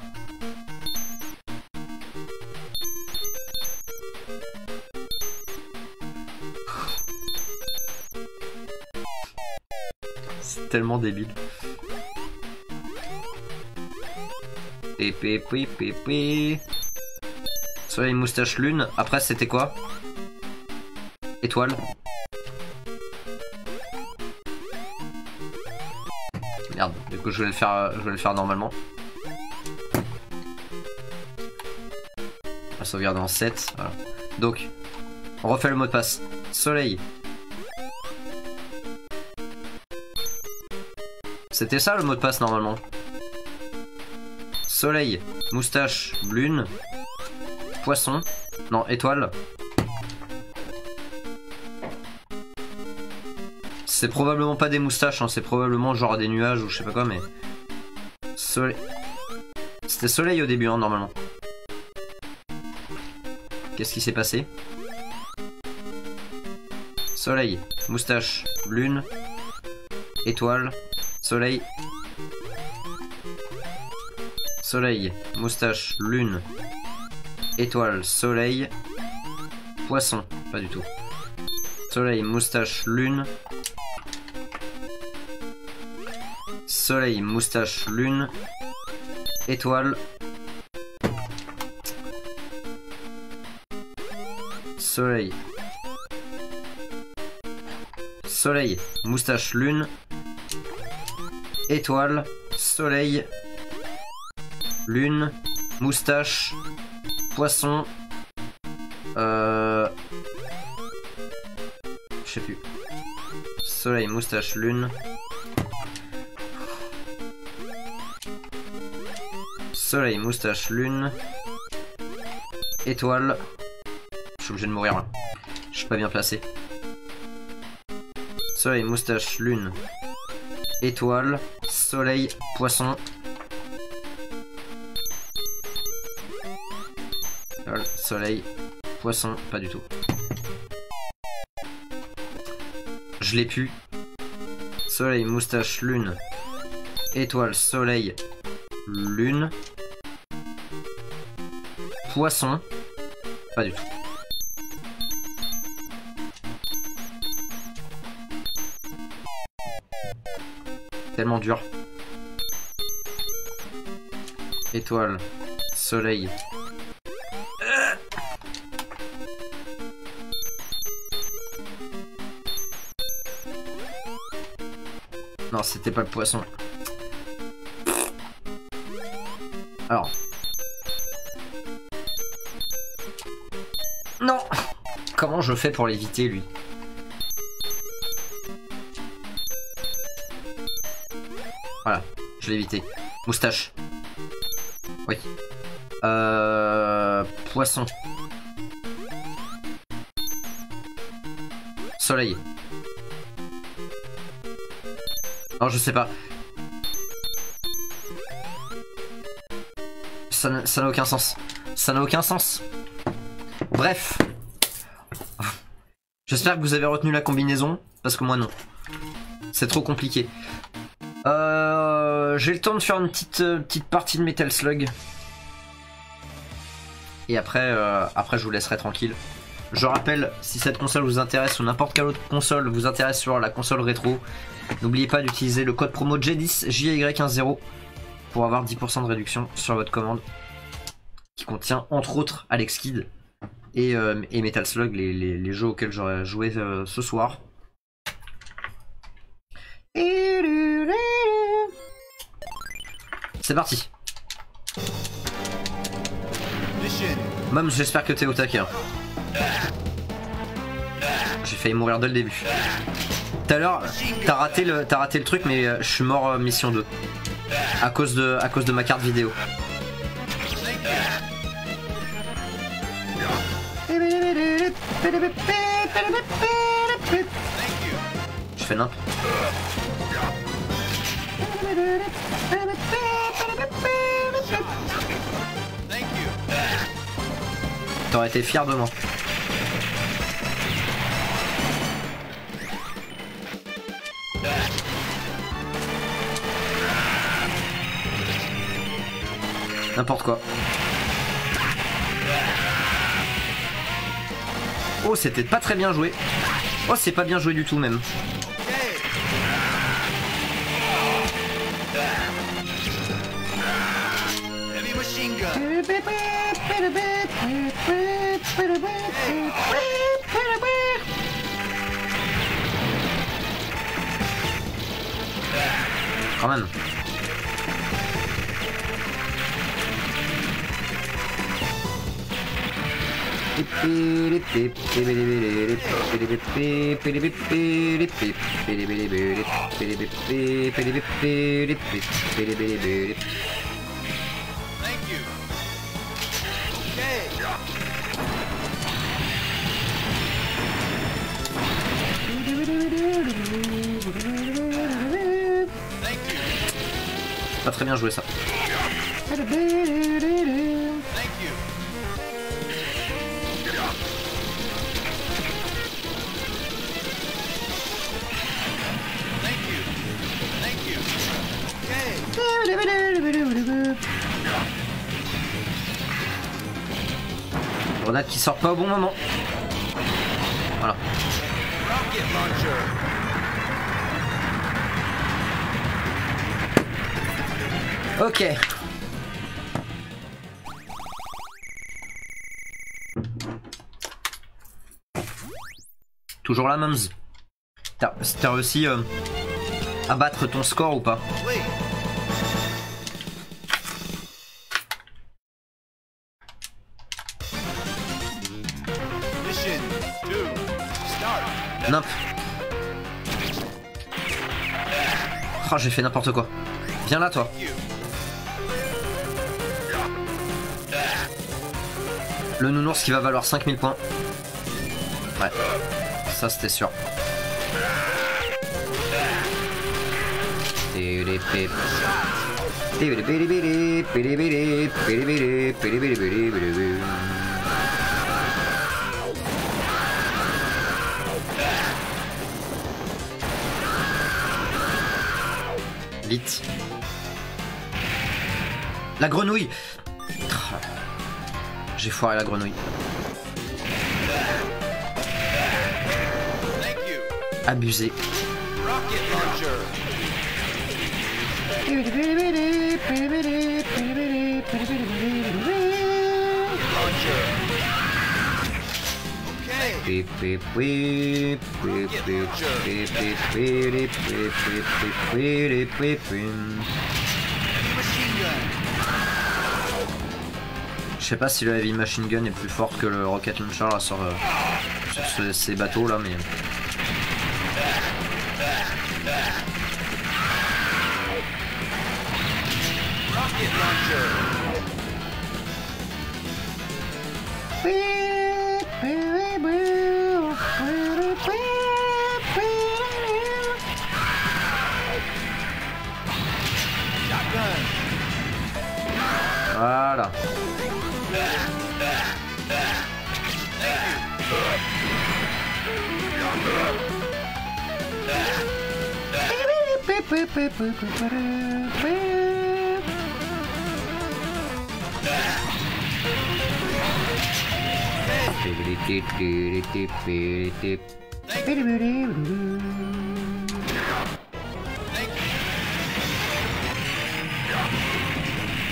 Speaker 1: C'est tellement débile. Pépé. Soleil, moustache, lune. Après, c'était quoi? Étoile. Coup, je vais le faire, je vais le faire normalement. On va sauvegarder en 7. Voilà. Donc, on refait le mot de passe. Soleil. C'était ça le mot de passe normalement. Soleil, moustache, lune, poisson, non, étoile. C'est probablement pas des moustaches, hein, c'est probablement genre des nuages ou je sais pas quoi, mais. Soleil. C'était soleil au début, hein, normalement. Qu'est-ce qui s'est passé? Soleil, moustache, lune, étoile, soleil. Soleil, moustache, lune, étoile, soleil, poisson, pas du tout. Soleil, moustache, lune. Soleil, moustache, lune, étoile. Soleil. Soleil, moustache, lune, étoile, soleil, lune, moustache, poisson, euh... Je sais plus. Soleil, moustache, lune. Soleil, moustache, lune. Étoile. Je suis obligé de mourir là. Je suis pas bien placé. Soleil, moustache, lune. Étoile, soleil, poisson. Soleil, poisson, pas du tout. Je l'ai pu. Soleil, moustache, lune. Étoile, soleil, lune poisson. Pas du tout. Tellement dur. Étoile. Soleil. Non, c'était pas le poisson. Alors, Comment je fais pour l'éviter, lui Voilà, je l'ai évité. Moustache. Oui. Euh... Poisson. Soleil. Non, je sais pas. Ça n'a aucun sens. Ça n'a aucun sens. Bref. J'espère que vous avez retenu la combinaison, parce que moi non. C'est trop compliqué. Euh, J'ai le temps de faire une petite, euh, petite partie de Metal Slug. Et après, euh, après, je vous laisserai tranquille. Je rappelle, si cette console vous intéresse ou n'importe quelle autre console vous intéresse sur la console rétro, n'oubliez pas d'utiliser le code promo J10 JY10 pour avoir 10% de réduction sur votre commande qui contient entre autres Alex Kidd et, euh, et Metal Slug, les, jeux auxquels j'aurais joué euh, ce soir. C'est parti. Mom, j'espère que t'es au taquet. hein. J'ai failli mourir dès le début. Tout à l'heure, t'as raté, le- raté le truc, mais euh, je suis mort mission 2. À cause, de, à cause de ma carte vidéo. Je fais nimp.
Speaker 2: Thank you.
Speaker 1: T'aurais été fier de moi. N'importe quoi. Oh, c'était pas très bien joué. Oh, c'est pas bien joué du tout même. Pas très bien joué ça. Grenade qui sort pas au bon moment. Voilà. Ok. Toujours la. T'as t'as réussi euh, à battre ton score ou pas? Nimp. Oh, j'ai fait n'importe quoi. Viens là, toi. Le nounours qui va valoir 5000 points. Ouais. Ça, c'était sûr. Vite. La grenouille J'ai foiré la grenouille. Abusé. Je sais pas si le Heavy Machine Gun est plus forte que le Rocket Launcher là, sur, euh, sur ce- ces bateaux là, mais.
Speaker 2: Rocket launcher.
Speaker 1: Voilà.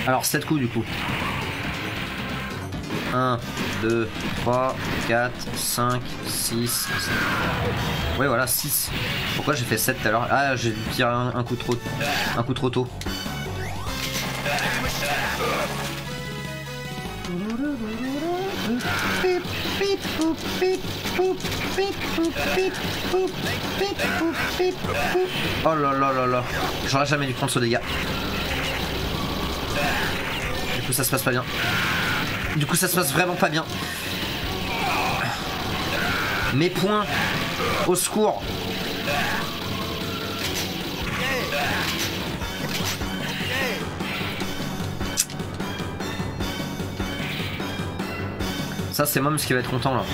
Speaker 1: Alors 7 coups du coup. 1, 2, 3, 4, 5, 6. Ouais voilà 6. Pourquoi j'ai fait 7 tout à l'heure? Ah j'ai tiré un, un coup trop un coup trop tôt. Oh là là là là. J'aurais jamais dû prendre ce dégât. Coup ça se passe pas bien. Du coup ça se passe vraiment pas bien. Mes points. Au secours. Ça c'est Moms qui va être content là.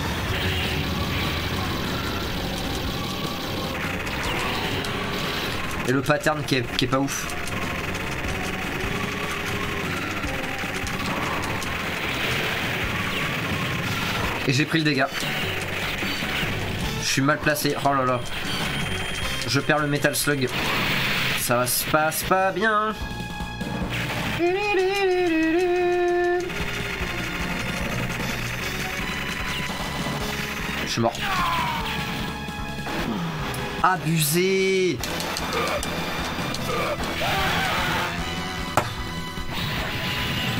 Speaker 1: Et le pattern qui est pas ouf. Et j'ai pris le dégât. Je suis mal placé. Oh là là. Je perds le Metal Slug. Ça se passe pas bien. Je suis mort. Abusé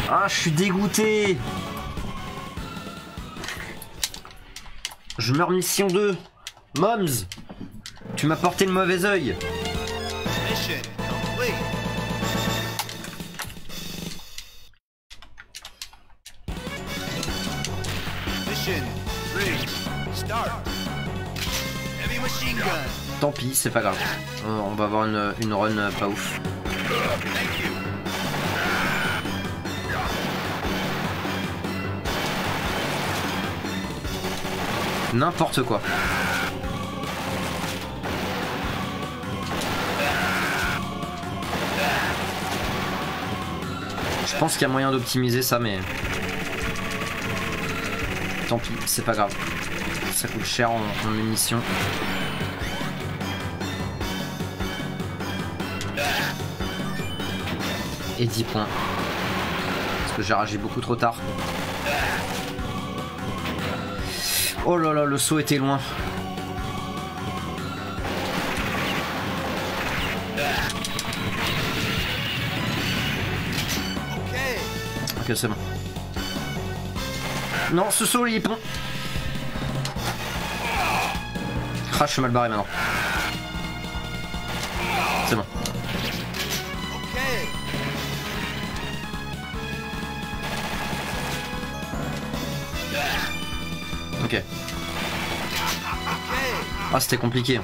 Speaker 1: Ah, je suis dégoûté Je meurs mission 2 Moms Tu m'as porté le mauvais oeil. Tant pis, c'est pas grave. On on va avoir une, une run euh, pas ouf. N'importe quoi. Je pense qu'il y a moyen d'optimiser ça, mais... Tant pis, c'est pas grave. Ça coûte cher en, munitions. Et 10 points. Parce que j'ai réagi beaucoup trop tard. Oh là là, le saut était loin. Ok, c'est bon. Non, ce saut il est bon. Ah, je suis mal barré maintenant. Ah, c'était compliqué.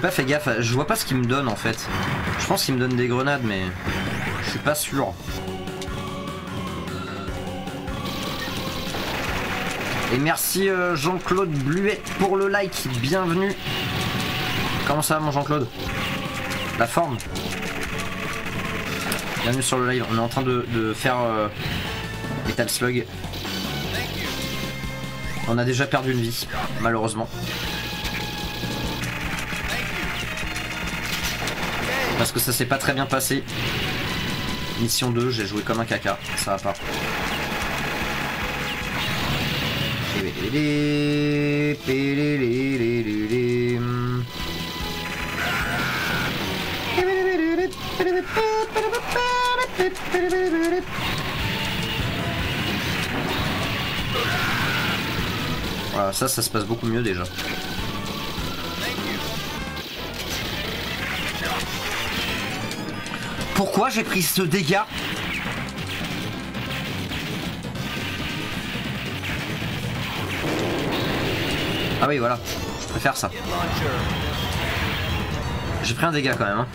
Speaker 1: Pas fait gaffe, je vois pas ce qu'il me donne en fait. Je pense qu'il me donne des grenades, mais je suis pas sûr. Et merci euh, Jean-Claude Bluet pour le like, bienvenue. Comment ça va mon Jean-Claude? La forme? Bienvenue sur le live, on est en train de, faire euh, Metal Slug. On a déjà perdu une vie, malheureusement. Parce que ça s'est pas très bien passé. Mission 2, j'ai joué comme un caca, ça va pas. Voilà, ça, ça se passe beaucoup mieux déjà. Pourquoi j'ai pris ce dégât Ah oui, voilà. Je préfère ça. J'ai pris un dégât quand même. hein.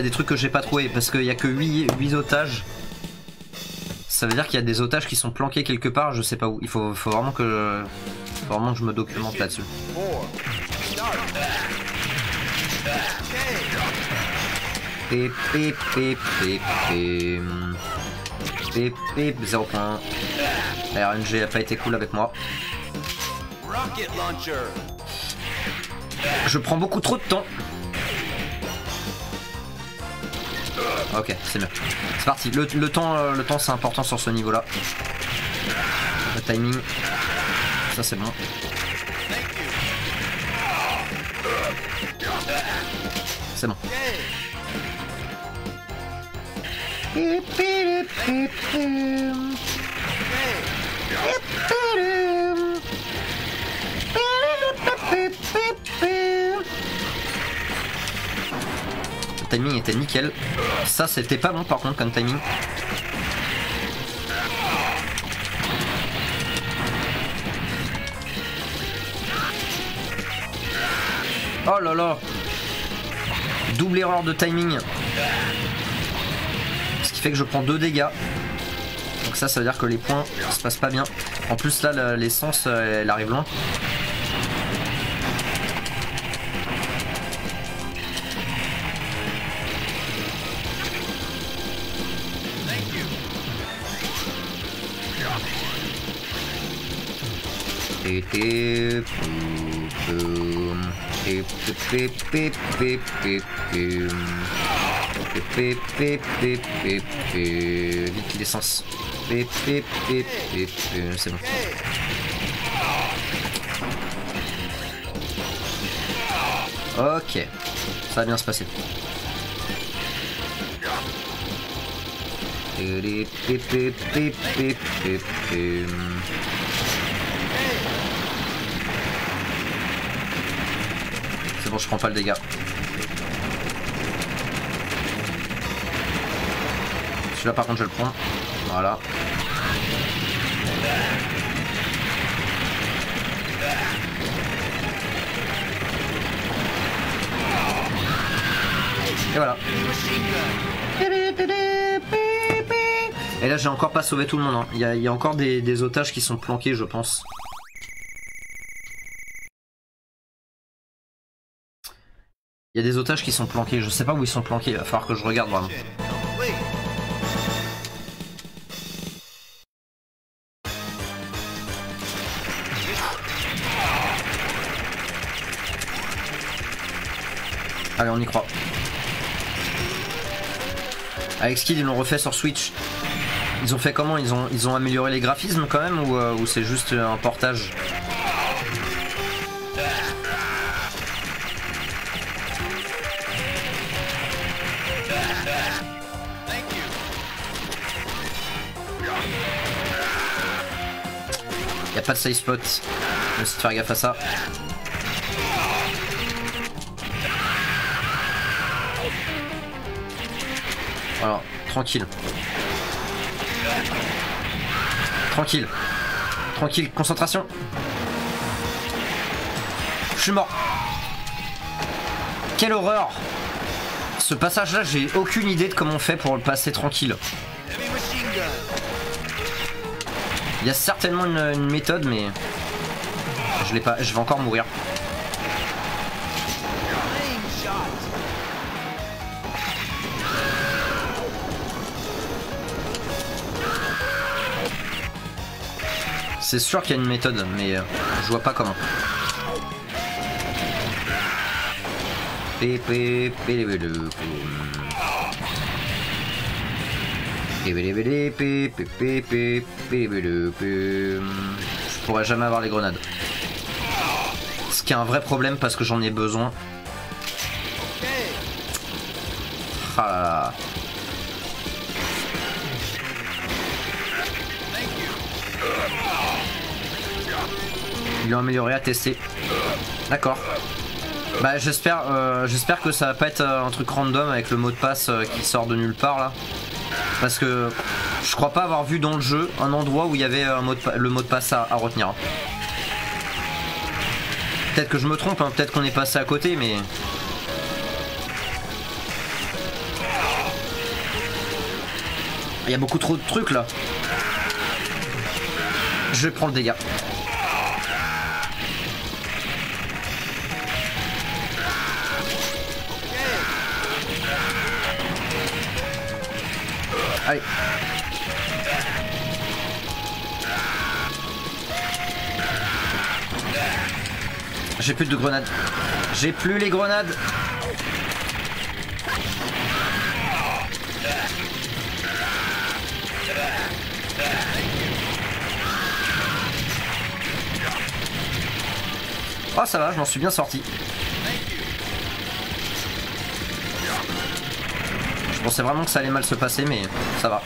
Speaker 1: Y a des trucs que j'ai pas trouvé parce qu'il y a que 8, 8 otages. Ça veut dire qu'il y a des otages qui sont planqués quelque part, je sais pas où. Il faut, faut vraiment que je, faut vraiment que je me documente là-dessus. Pip pip pip pip pip. Pip pip 0 points. La RNG a pas été cool avec moi. Je prends beaucoup trop de temps. Ok, c'est mieux. C'est parti. Le, temps, euh, temps c'est important sur ce niveau-là. Le timing. Ça c'est bon. C'est bon. Était nickel. Ça c'était pas bon par contre comme timing. Oh là là Double erreur de timing. Ce qui fait que je prends deux dégâts. Donc ça, ça veut dire que les points se passent pas bien. En plus là, l'essence, euh, elle arrive loin. Vite l'essence. C'est bon. Ok. Ça va bien se passer. Je prends pas le dégât. Celui-là par contre je le prends. Voilà. Et voilà. Et là j'ai encore pas sauvé tout le monde. hein. Il y, a, encore des otages qui sont planqués je pense. Il y a des otages qui sont planqués. Je sais pas où ils sont planqués. Il va falloir que je regarde vraiment. Allez, on y croit. Avec Skid, ils l'ont refait sur Switch. Ils ont fait comment? Ils ont, ils ont amélioré les graphismes quand même ou, euh, ou c'est juste un portage? De safe spot. Merci de faire gaffe à ça. Alors, tranquille. Tranquille. Tranquille, concentration. Je suis mort. Quelle horreur Ce passage-là, j'ai aucune idée de comment on fait pour le passer tranquille. Il y a certainement une, méthode, mais je l'ai pas. Je vais encore mourir. C'est sûr qu'il y a une méthode, mais euh, je vois pas comment. Je pourrais jamais avoir les grenades. Ce qui est un vrai problème parce que j'en ai besoin. Ah là amélioré à tester. D'accord. Bah j'espère j'espère que ça va pas être un truc random avec le mot de passe qui sort de nulle part là. Parce que je crois pas avoir vu dans le jeu un endroit où il y avait le mot de passe à, à retenir. Peut-être que je me trompe, hein, peut-être qu'on est passé à côté, mais. Il y a beaucoup trop de trucs là. Je prends le dégât. J'ai plus de grenades. J'ai plus les grenades. Oh ça va, je m'en suis bien sorti. Je pensais vraiment que ça allait mal se passer, mais ça va.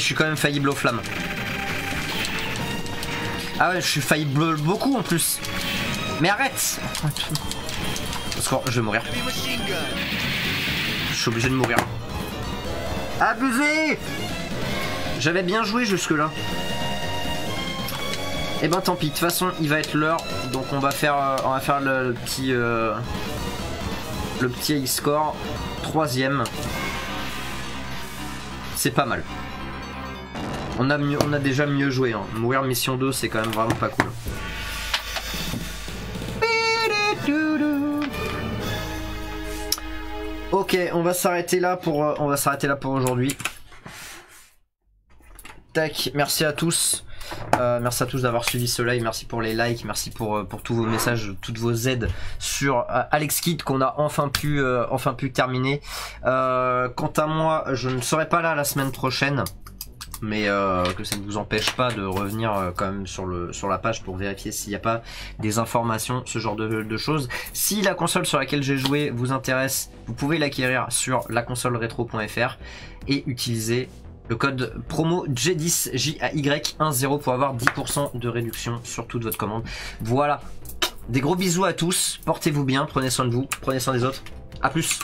Speaker 1: Je suis quand même faillible aux flammes. Ah ouais, je suis faillible beaucoup en plus. Mais arrête Parce je vais mourir. Je suis obligé de mourir. Abusé J'avais bien joué jusque là. Et ben tant pis, de toute façon il va être l'heure, donc on va faire, euh, on va faire le, petit, euh, le petit score, troisième. C'est pas mal. On a, déjà mieux joué. Hein. Mourir mission 2 c'est quand même vraiment pas cool. Ok, on va s'arrêter là pour, euh, aujourd'hui. Tac, merci à tous. Euh, merci à tous d'avoir suivi ce live, merci pour les likes, merci pour, euh, tous vos messages, toutes vos aides sur Alex Kidd qu'on a enfin pu, terminer. Quant à moi, je ne serai pas là la semaine prochaine, mais euh, que ça ne vous empêche pas de revenir euh, quand même sur, la page pour vérifier s'il n'y a pas des informations, ce genre de, choses. Si la console sur laquelle j'ai joué vous intéresse, vous pouvez l'acquérir sur laconsoleretro.fr et utiliser le code promo J10 JAY10 pour avoir 10% de réduction sur toute votre commande. Voilà. Des gros bisous à tous. Portez-vous bien. Prenez soin de vous. Prenez soin des autres. À plus.